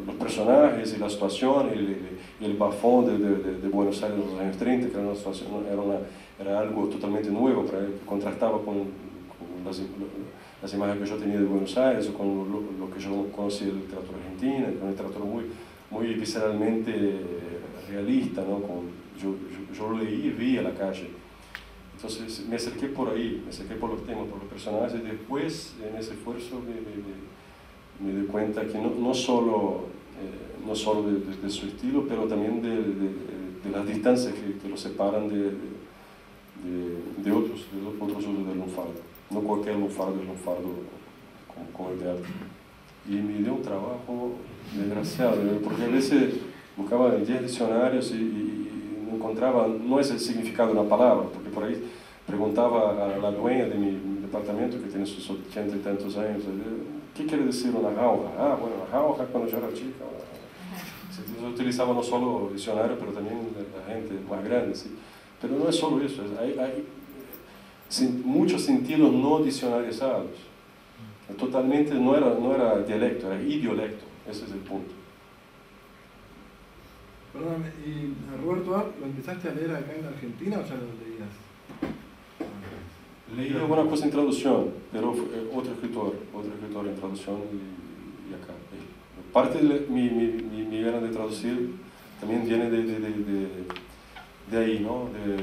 los personajes y la situación, el, el, el bafón de, de, de, Buenos Aires en los años 30, que era, una situación, era, una, era algo totalmente nuevo, para contrastaba con, con las, las, imágenes que yo tenía de Buenos Aires, o con lo, lo que yo conocía de la literatura argentina, una literatura muy, muy visceralmente realista, ¿no? Con, yo, yo, yo, lo leí y vi a la calle. Entonces me acerqué por ahí, me acerqué por los temas, por los personajes, y después en ese esfuerzo me, me, me di cuenta que no, no solo, eh, no solo de, de, de, su estilo, pero también de, de las distancias que, que, lo separan de, otros, de otros usos del lunfardo. No cualquier lunfardo es lunfardo como, como el de arte. Y me dio un trabajo desgraciado, porque a veces buscaba 10 diccionarios y, y, no encontraba, no es el significado de una palabra, porque por ahí preguntaba a la dueña de mi, mi departamento, que tiene sus ochenta y tantos años, ¿qué quiere decir una jauja? Ah, bueno, la jauja cuando yo era chica. Se utilizaba no solo diccionario, pero también la gente más grande, ¿sí? Pero no es solo eso, hay, hay muchos sentidos no diccionarizados. Totalmente no era, no era dialecto, era idiolecto, ese es el punto. Perdóname, ¿y a Roberto Ar lo empezaste a leer acá en Argentina o ya lo leías? Leí alguna cosa en traducción, pero eh, otro escritor, otro escritor en traducción y, y acá. Eh, Parte de mi, mi, mi, mi gana de traducir también viene de, de, de, de, ahí, ¿no? De,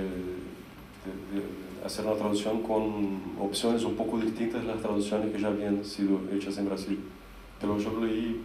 hacer una traducción con opciones un poco distintas de las traducciones que ya habían sido hechas en Brasil. Pero yo leí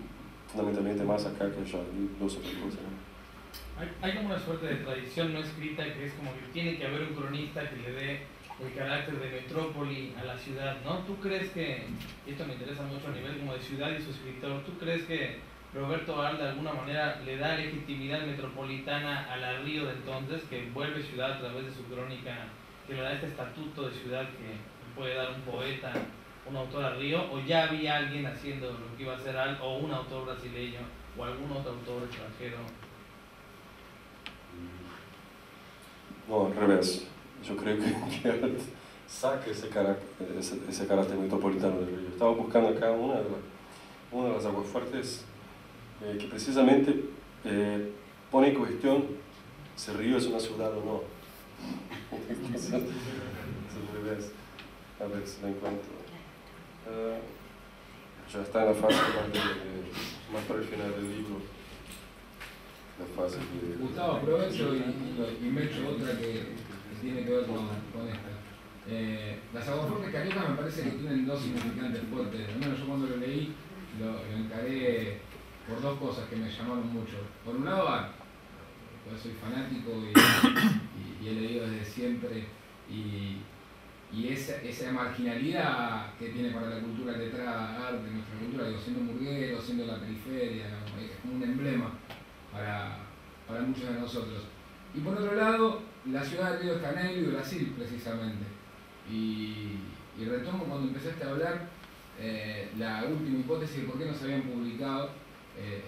fundamentalmente más acá que allá, dos otras cosas. ¿no? Hay, hay como una suerte de tradición no escrita que es como que tiene que haber un cronista que le dé el carácter de metrópoli a la ciudad, ¿no? ¿Tú crees que, y esto me interesa mucho a nivel como de ciudad y su escritor, ¿tú crees que Roberto Arl de alguna manera le da legitimidad metropolitana a la Río de entonces, que vuelve ciudad a través de su crónica, que le da este estatuto de ciudad que puede dar un poeta, un autor a Río, o ya había alguien haciendo lo que iba a hacer Arl, o un autor brasileño, o algún otro autor extranjero? Al revés. Yo creo que, que saca ese carácter, ese, ese carácter metropolitano del río. Estaba buscando acá una de, la- una de las aguas fuertes eh, que precisamente eh, pone en cuestión si el río es una ciudad o no. A ver si lo encuentro. Ah, ya está en la fase más, de- para el final del libro. La fase. Gustavo, aprovecho y, y, me echo otra que, que tiene que ver con, con esta. Eh, las aguafuertes cariocas me parece que tienen dos significantes fuertes. Al menos yo cuando lo leí lo, lo encaré por dos cosas que me llamaron mucho. Por un lado, pues soy fanático y, he leído desde siempre. Y, y esa, esa marginalidad que tiene para la cultura letrada arte, nuestra cultura, digo, siendo murguero, siendo la periferia, es como un emblema para, para muchos de nosotros. Y por otro lado, la ciudad de Río de Janeiro y Brasil, precisamente. Y, y retomo cuando empezaste a hablar eh, la última hipótesis de por qué no se habían publicado eh,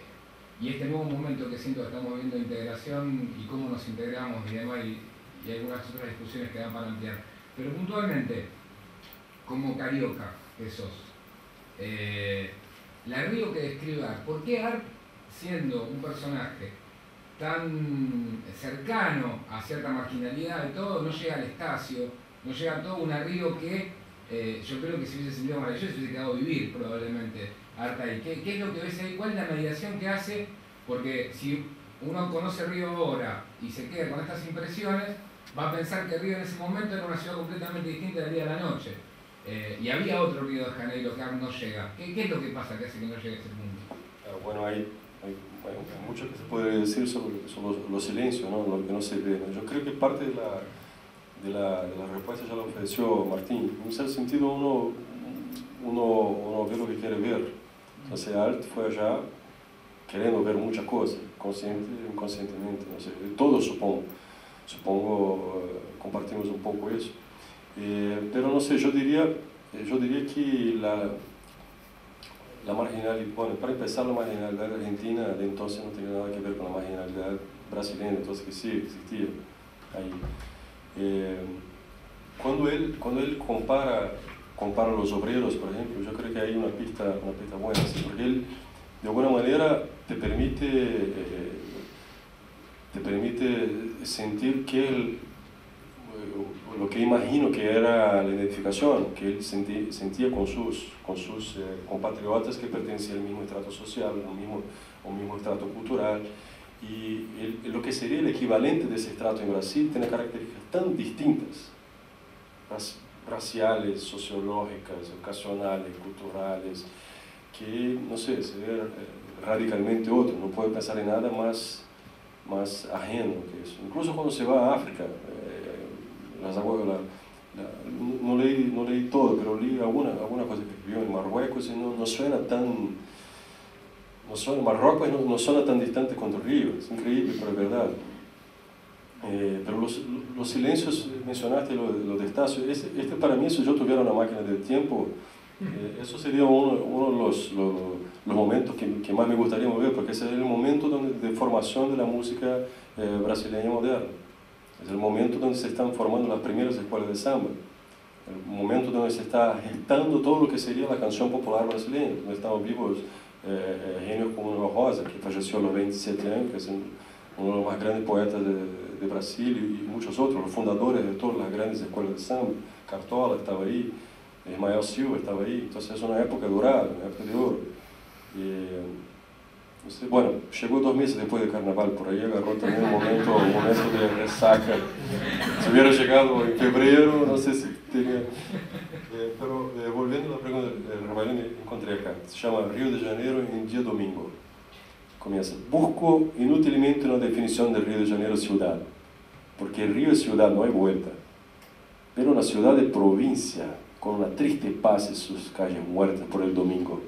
y este nuevo momento que siento que estamos viendo de integración y cómo nos integramos y demás, y, y algunas otras discusiones que dan para ampliar. Pero puntualmente, como carioca que sos, eh, la Río que describe Art, ¿por qué Art, siendo un personaje tan cercano a cierta marginalidad y todo, no llega al Estacio, no llega a todo una Río que eh, yo creo que si hubiese sentido maravilloso se hubiese quedado a vivir probablemente Art ahí. ¿Qué, ¿Qué es lo que ves ahí? ¿Cuál es la mediación que hace? Porque si uno conoce Río ahora y se queda con estas impresiones, va a pensar que Río en ese momento era una ciudad completamente distinta del día a la noche. Eh, y había otro Río de Janeiro que ahora no llega. ¿Qué, ¿Qué es lo que pasa que hace que no llegue a ese punto? Ah, Bueno, hay, hay mucho que se puede decir sobre, sobre los, los silencios, ¿no? lo que no se ve. ¿no? Yo creo que parte de la, de la, de la respuesta ya lo ofreció Martín. En cierto sentido, uno, uno, uno ve lo que quiere ver. Entonces, Alt fue allá queriendo ver muchas cosas, consciente e inconscientemente. No sé, todos supongo, supongo compartimos un poco eso. Eh, pero no sé, yo diría, eh, yo diría que la, la marginalidad, bueno, para empezar, la marginalidad argentina de entonces no tenía nada que ver con la marginalidad brasileña, entonces que sí existía ahí. Eh, cuando, él, cuando él compara, compara los obreros, por ejemplo, yo creo que hay una pista, una pista buena, porque él de alguna manera te permite, eh, te permite sentir que él, lo que imagino que era la identificación, que él sentí- sentía con sus, con sus eh, compatriotas que pertenecían al mismo estrato social, al mismo, al mismo estrato cultural. Y el- lo que sería el equivalente de ese estrato en Brasil tiene características tan distintas, raci- raciales, sociológicas, educacionales, culturales, que, no sé, sería eh, radicalmente otro. No puedo pensar en nada más, más ajeno que eso. Incluso cuando se va a África, las aguas, la- la- no, leí, no leí todo, pero leí alguna, alguna cosa que escribió en Marruecos y no, no suena tan... No suena, Marruecos no, no suena tan distante cuanto Río, es increíble, pero es verdad. Eh, pero los, los silencios, mencionaste lo, lo de Estacio, este, este para mí, si yo tuviera una máquina del tiempo, eh, eso sería uno, uno de los, los, los momentos que, que, más me gustaría mover, porque ese es el momento donde, de formación de la música eh, brasileña moderna. Es el momento donde se están formando las primeras escuelas de samba. El momento donde se está gestando todo lo que sería la canción popular brasileña, donde estamos vivos eh, genios Noel Rosa, que falleció a los 27 años, que es un, uno de los más grandes poetas de, de Brasil y, y muchos otros, los fundadores de todas las grandes escuelas de samba. Cartola estaba ahí, Ismael Silva estaba ahí, entonces es una época dorada, una época de oro. Y, sé, bueno, llegó dos meses después del carnaval, por ahí agarró también un momento, un momento de resaca. Si hubiera llegado en febrero, no sé si tenía... Eh, pero eh, volviendo a la pregunta del Ramalhine, encontré acá. Se llama Río de Janeiro en día domingo. Comienza. Busco inútilmente una definición de Río de Janeiro ciudad, porque el río es ciudad, no hay vuelta. Pero una ciudad de provincia, con una triste paz en sus calles muertas por el domingo.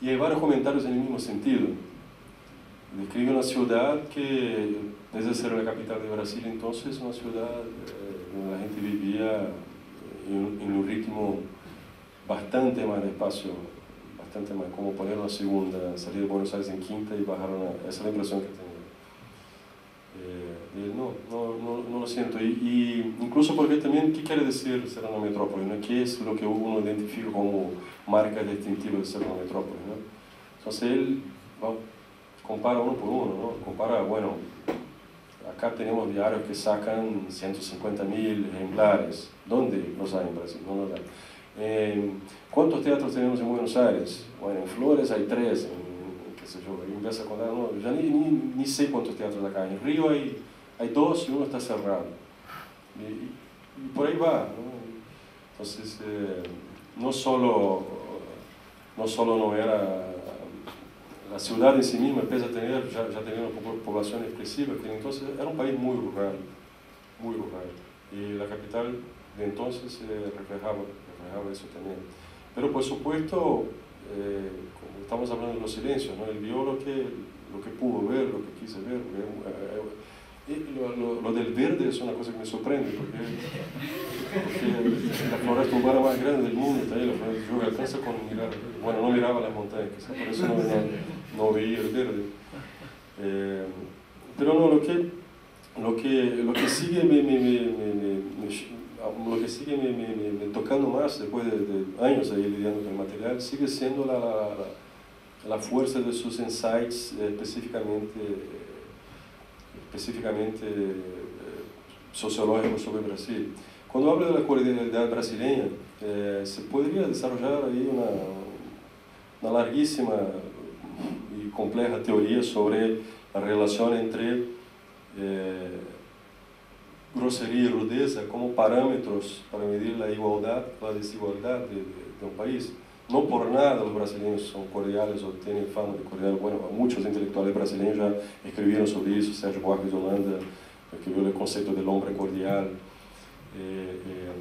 Y hay varios comentarios en el mismo sentido. Describe una ciudad que, desde ser la capital de Brasil, entonces una ciudad eh, donde la gente vivía en, un ritmo bastante más despacio, bastante más, como poner una segunda, salir de Buenos Aires en quinta y bajar una, esa es la impresión que tengo. Eh, no, no, no, no, lo siento. Y, y, incluso porque también, ¿qué quiere decir ser una metrópoli? ¿no? ¿Qué es lo que uno identifica como marca distintiva de ser una metrópoli? Entonces él compara uno por uno, ¿no? compara, bueno, acá tenemos diarios que sacan 150 mil ejemplares. ¿Dónde los hay en Brasil? No los hay. Eh, ¿Cuántos teatros tenemos en Buenos Aires? Bueno, en Flores hay tres, en qué sé yo, y empieza no, ya ni, ni, ni, sé cuántos teatros acá. En Río hay, hay dos y uno está cerrado. Y, y, por ahí va. ¿no? Entonces, eh, no, solo, no solo no era la ciudad en sí misma, empieza a tener, ya, ya tenía una población expresiva, que entonces era un país muy rural, muy rural. Y la capital de entonces eh, reflejaba, reflejaba eso también. Pero por supuesto, eh, como estamos hablando de los silencios, ¿no? él vio lo que, lo que pudo ver, lo que quise ver. Lo, lo, lo, del verde es una cosa que me sorprende, porque, porque la floresta urbana más grande del mundo está ahí, yo alcanza con mirar, bueno, no miraba las montañas, por eso no, no, no veía el verde. Eh, pero no, lo que, lo que, lo que sigue me, me, me, lo que sigue me, me, me, tocando más después de, de, años ahí lidiando con el material sigue siendo la, la, la fuerza de sus insights eh, específicamente, específicamente eh, sociológicos sobre Brasil. Cuando hablo de la cordialidad brasileña, eh, se podría desarrollar ahí una, una larguísima y compleja teoría sobre la relación entre eh, grosería y rudeza como parámetros para medir la igualdad, la desigualdad de, de, de, un país. No por nada los brasileños son cordiales o tienen fama de cordial. Bueno, muchos intelectuales brasileños ya escribieron sobre eso. Sérgio Buarque de Holanda escribió el concepto del hombre cordial. Eh, eh,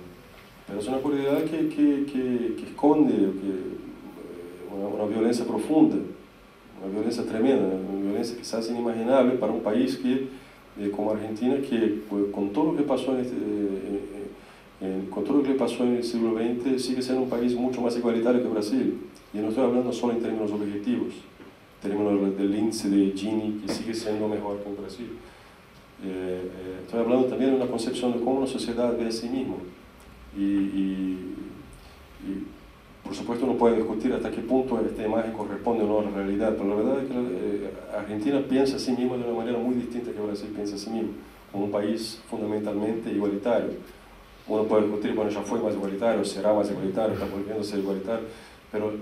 pero es una cordialidad que, que, que, que esconde que, una, una, violencia profunda, una violencia tremenda, una violencia quizás inimaginable para un país que eh, como Argentina, que con todo lo que pasó en este, eh, eh, con todo lo que pasó en el siglo XX, sigue siendo un país mucho más igualitario que Brasil. Y no estoy hablando solo en términos objetivos, en términos del índice de Gini, que sigue siendo mejor que en Brasil. estoy hablando también de una concepción de cómo una sociedad ve a sí mismo. Y por supuesto uno puede discutir hasta qué punto esta imagen corresponde o no a la realidad, pero la verdad es que eh, Argentina piensa a sí misma de una manera muy distinta que Brasil piensa a sí mismo, como un país fundamentalmente igualitario. Uno puede discutir, bueno, ya fue más igualitario, será más igualitario, está volviendo a ser igualitario, pero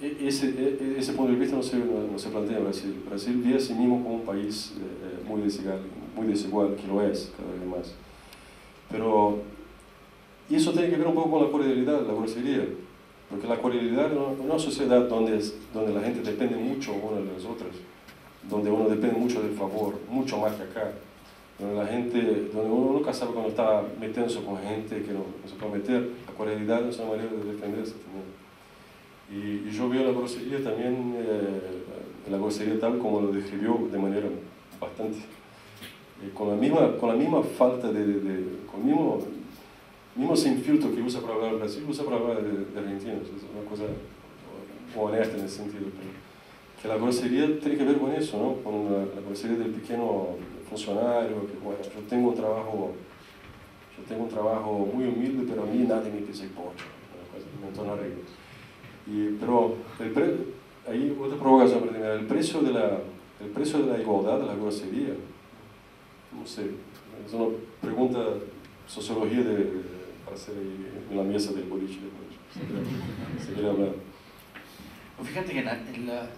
ese, e, ese punto de vista no se, no, no se plantea en Brasil. Brasil ve a sí mismo como un país eh, muy, desigual, muy desigual, que lo es cada vez más. Pero y eso tiene que ver un poco con la cordialidad, la grosería. Porque la cordialidad en una sociedad donde, donde la gente depende mucho una de las otras, donde uno depende mucho del favor, mucho más que acá, donde la gente, donde uno nunca sabe cuando está metiéndose con gente que no, no se puede meter, la cordialidad es una manera de defenderse también. Y, y yo veo la grosería también, eh, la grosería tal como lo describió de manera bastante, eh, con, la misma, con la misma falta de, de, de con el mismo mismo sin filtro que usa para hablar de Brasil, usa para hablar de, de argentinos. Es una cosa honesta en ese sentido. Pero que la grosería tiene que ver con eso, ¿no? Con la, la grosería del pequeño funcionario, que bueno, yo tengo un trabajo, yo tengo un trabajo muy humilde, pero a mí nadie me pisa el pocho, me entona Y, pero el pre, ahí otra provocación para el precio de la, el precio de la igualdad, la grosería. No sé, es una pregunta sociología de, para hacer en la mesa del boliche. Si quiere hablar. Fíjate que en, la- en la-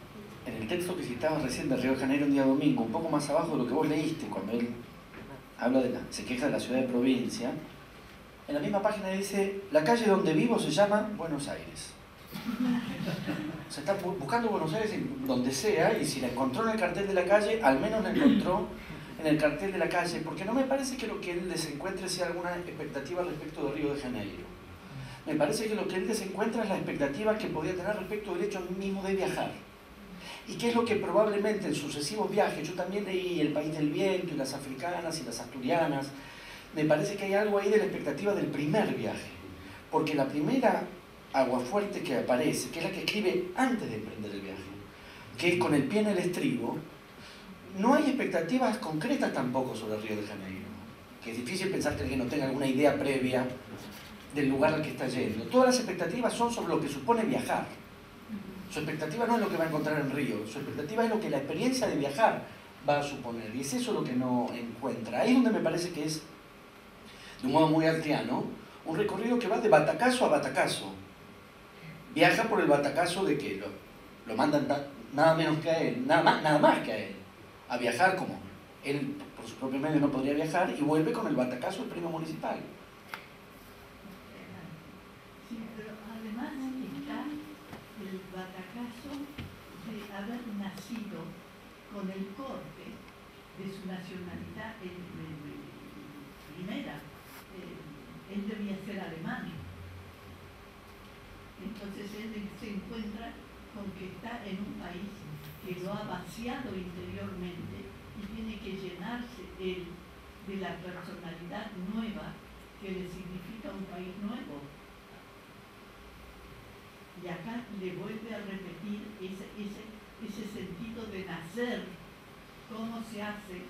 en el texto que citabas recién de Río de Janeiro un día domingo, un poco más abajo de lo que vos leíste, cuando él habla de la, se queja de la ciudad de provincia, en la misma página dice, la calle donde vivo se llama Buenos Aires. Se está bu- buscando Buenos Aires donde sea y si la encontró en el cartel de la calle, al menos la encontró en el cartel de la calle, porque no me parece que lo que él desencuentre sea alguna expectativa respecto de Río de Janeiro. Me parece que lo que él desencuentra es la expectativa que podía tener respecto del hecho mismo de viajar. Y qué es lo que probablemente en sucesivos viajes, yo también leí El País del Viento y las africanas y las asturianas, me parece que hay algo ahí de la expectativa del primer viaje. Porque la primera aguafuerte que aparece, que es la que escribe antes de emprender el viaje, que es con el pie en el estribo, no hay expectativas concretas tampoco sobre Río de Janeiro. Que es difícil pensar que alguien no tenga alguna idea previa del lugar al que está yendo. Todas las expectativas son sobre lo que supone viajar. Su expectativa no es lo que va a encontrar en Río, su expectativa es lo que la experiencia de viajar va a suponer. Y es eso lo que no encuentra. Ahí es donde me parece que es, de un modo muy arteano, un recorrido que va de batacazo a batacazo. Viaja por el batacazo de que lo, lo mandan nada menos que a él, nada más, nada más que a él, a viajar como él por sus propios medios no podría viajar y vuelve con el batacazo del premio municipal. Sí, pero además está el batacazo de haber nacido con el corte de su nacionalidad en, primera. Eh, él debía ser alemán. Entonces él se encuentra con que está en un país que lo ha vaciado interiormente y tiene que llenarse él de la personalidad nueva que le significa un país nuevo. Y acá le vuelve a repetir ese, ese sentido de nacer, cómo se hace,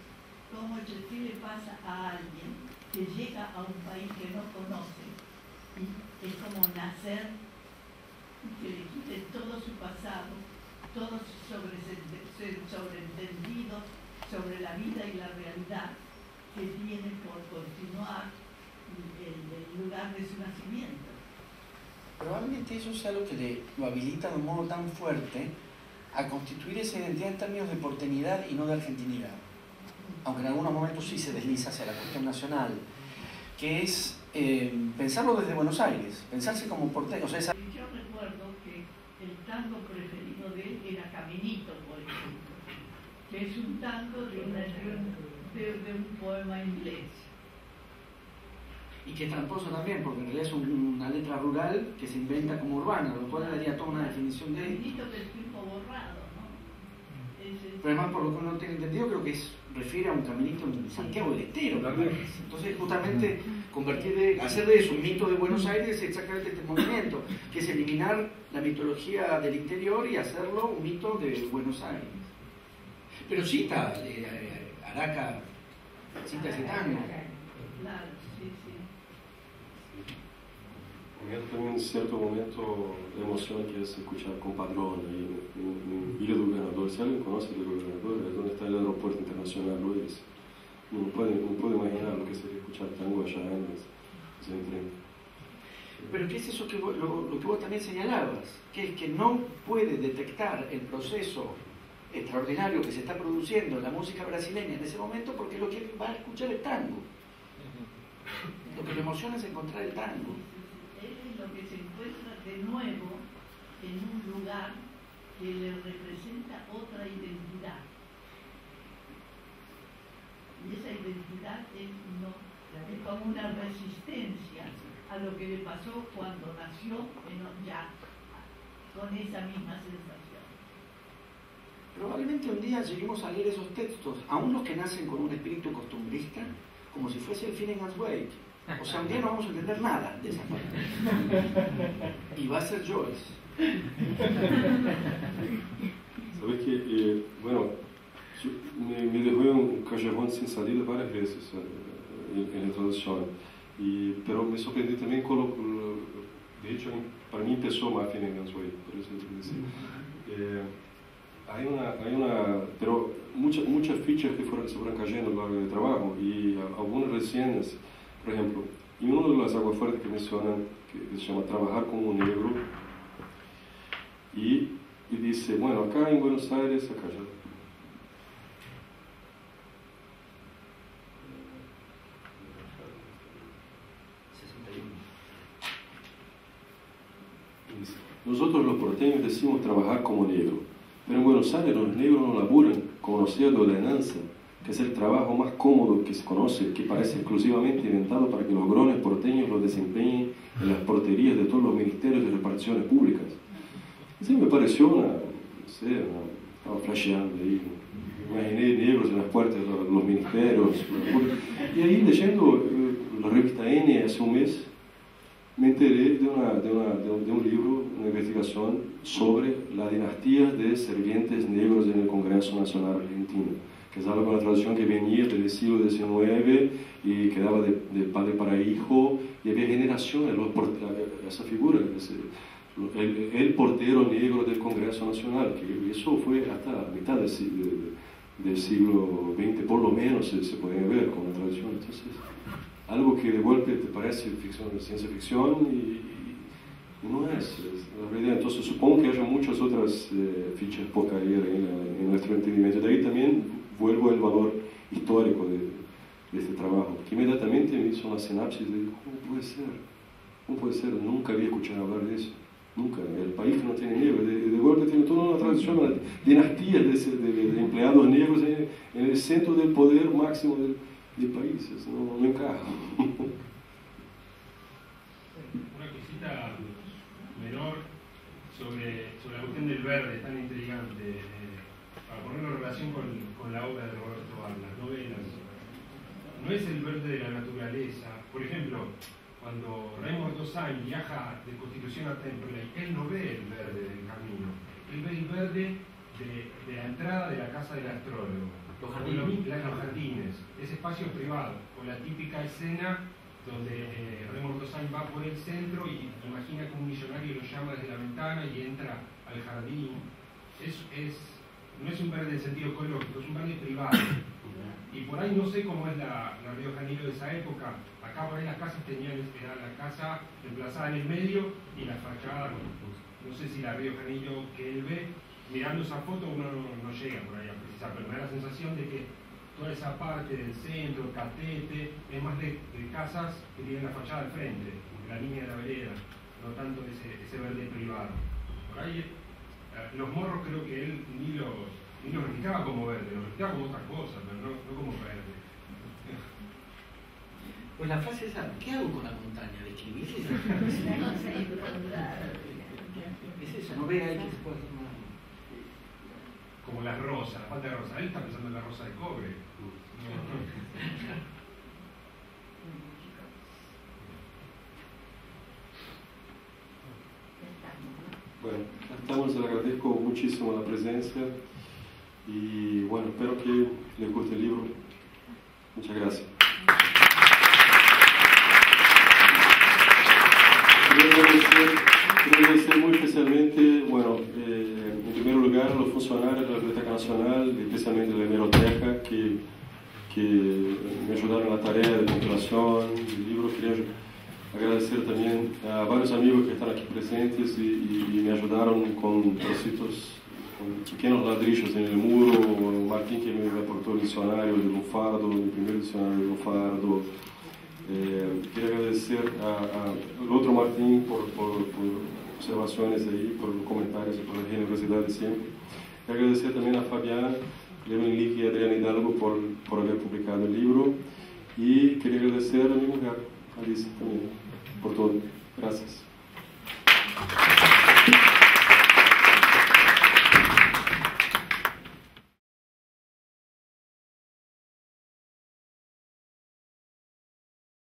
cómo, le pasa a alguien que llega a un país que no conoce. Y es como nacer y que le quite todo su pasado, todos sus sobresente- sobreentendidos sobre la vida y la realidad que tiene por continuar el, el lugar de su nacimiento. Probablemente eso sea lo que le, lo habilita de un modo tan fuerte a constituir esa identidad en términos de porteñidad y no de argentinidad. Aunque en algunos momentos sí se desliza hacia la cuestión nacional, que es eh, pensarlo desde Buenos Aires, pensarse como porteño. O sea, Yo recuerdo que el tango preferido de él era Caminito, por ejemplo, que es un tango de, una- de un, de- de un poema inglés. Y que es tramposo también, porque en realidad es un- una letra rural que se inventa como urbana, lo cual daría toda una definición de... Caminito que es tiempo borrado, ¿no? Es- es- Pero además, por lo que uno tiene entendido, creo que es, refiere a un caminito en Santiago del Estero. Entonces, justamente, convertir de, hacer de eso un mito de Buenos Aires es exactamente este movimiento, que es eliminar la mitología del interior y hacerlo un mito de Buenos Aires. Pero cita, eh, eh, Araca, cita ese tango. Claro, sí, sí. Momento también cierto momento de emoción que es escuchar Compadrón ahí en, en, en Ilha do Governador. Si alguien conoce Ilha do Governador, es donde está el aeropuerto internacional Luis. No puede, no puede imaginar lo que sería escuchar tango allá en los 30. Pero ¿qué es eso que vos, lo, lo que vos también señalabas? Que es que no puede detectar el proceso extraordinario que se está produciendo en la música brasileña en ese momento porque lo que va a escuchar es tango. Lo que le emociona es encontrar el tango. Él es lo que se encuentra de nuevo en un lugar que le representa otra identidad. Y esa identidad es como una resistencia a lo que le pasó cuando nació en, ya con esa misma sensación. Probablemente un día lleguemos a leer esos textos, aún los que nacen con un espíritu costumbrista, como si fuese el Finnegan's Wake. O sea, un día no vamos a entender nada de esa palabra. Y va a ser Joyce. Sabes que, eh, bueno, yo- me, me dejó en un callejón sin salida varias veces eh, en, en la traducción. Y, pero me sorprendí también con lo, lo- de hecho, para mí empezó más Finnegan's Wake, por eso decía. Eh, hay una, hay una, pero muchas, muchas fichas que fueron, se fueron cayendo a lo largo del trabajo y algunas recién, es- por ejemplo, y uno de las aguas fuertes que mencionan, que se llama Trabajar como negro, y, dice, bueno, acá en Buenos Aires, acá ya. Nosotros los porteños decimos trabajar como negro, pero en Buenos Aires los negros no laburan conociendo la ordenanza, que es el trabajo más cómodo que se conoce, que parece exclusivamente inventado para que los grones porteños lo desempeñen en las porterías de todos los ministerios de reparticiones públicas. Eso me pareció una, no sé, una- estaba flasheando ahí, imaginé negros en las puertas de los, ministerios. Y ahí leyendo eh, la revista N hace un mes, me enteré de, una- de una- de un, de un libro, una investigación sobre la dinastía de servientes negros en el Congreso Nacional Argentino, que es algo con la tradición que venía del siglo XIX y que daba de, de padre para hijo, y había generaciones, los esa figura, ese- el, el portero negro del Congreso Nacional, que eso fue hasta mitad del, si- de- del siglo XX, por lo menos se, se puede ver con la tradición. Entonces, algo que de golpe te parece ficción, ciencia ficción y, y no es, es la realidad. Entonces supongo que haya muchas otras eh, fichas por caer en, en nuestro entendimiento. De ahí también vuelvo al valor histórico de, de este trabajo, que inmediatamente me hizo una sinapsis de cómo puede ser, cómo puede ser, nunca había escuchado hablar de eso. Nunca, el país no tiene negros, de, de tiene toda una tradición, una dinastía de, de- de empleados negros en, en el centro del poder máximo del, del país, eso no, no encaja. Una cosita menor sobre, sobre la cuestión del verde, tan intrigante, eh, para ponerlo en relación con, con la obra de Roberto las novelas. No es el verde de la naturaleza. Por ejemplo, cuando Raymond Dossain viaja de Constitución a Temperley, él no ve el verde del camino, él ve el verde de, de la entrada de la casa del astrólogo. Los jardines. los jardines, ese espacio privado, o la típica escena donde eh, Raymond va por el centro y imagina que un millonario lo llama desde la ventana y entra al jardín. Es, es, no es un verde en sentido ecológico, es un verde privado. Y por ahí no sé cómo es la, la Río de Janeiro de esa época. Acá por ahí las casas tenían, era la casa emplazada en el medio y la fachada, no sé si la Río de Janeiro que él ve, mirando esa foto uno no, no llega por ahí a precisar, pero me da la sensación de que toda esa parte del centro, catete, es más de, de casas que tienen la fachada al frente, de la línea de la vereda, no tanto ese, ese verde privado. Por ahí los morros creo que él ni los, ni los registraba como verde, los registraba como otra cosa, pero no, no como verde. Pues la frase esa, ¿qué hago con la montaña? ¿De escribir? Es eso, no ve ahí que se puede hacer nada. Como las rosas, la falta de rosa. Él está pensando en la rosa de cobre. Bueno, ya estamos, les agradezco muchísimo la presencia y bueno, espero que les guste el libro. Muchas gracias. Quiero agradecer, quiero agradecer muy especialmente, bueno, eh, en primer lugar los funcionarios de la Biblioteca Nacional, especialmente de la hemeroteca, que, que me ayudaron en la tarea de compilación del libro. Quería agradecer también a varios amigos que están aquí presentes y, y- y me ayudaron con trocitos, con pequeños ladrillos en el muro, o Martín que me aportó el diccionario de Lufardo, el primer diccionario de Lufardo. Eh, quiero agradecer a- a- al otro Martín por, por- por observaciones ahí, por los comentarios y por la generosidad de siempre. Quiero agradecer también a Fabián, Levin Lick y Adrián Hidalgo por, por haber publicado el libro. Y quería agradecer a mi mujer, Alice, también, por todo. Gracias.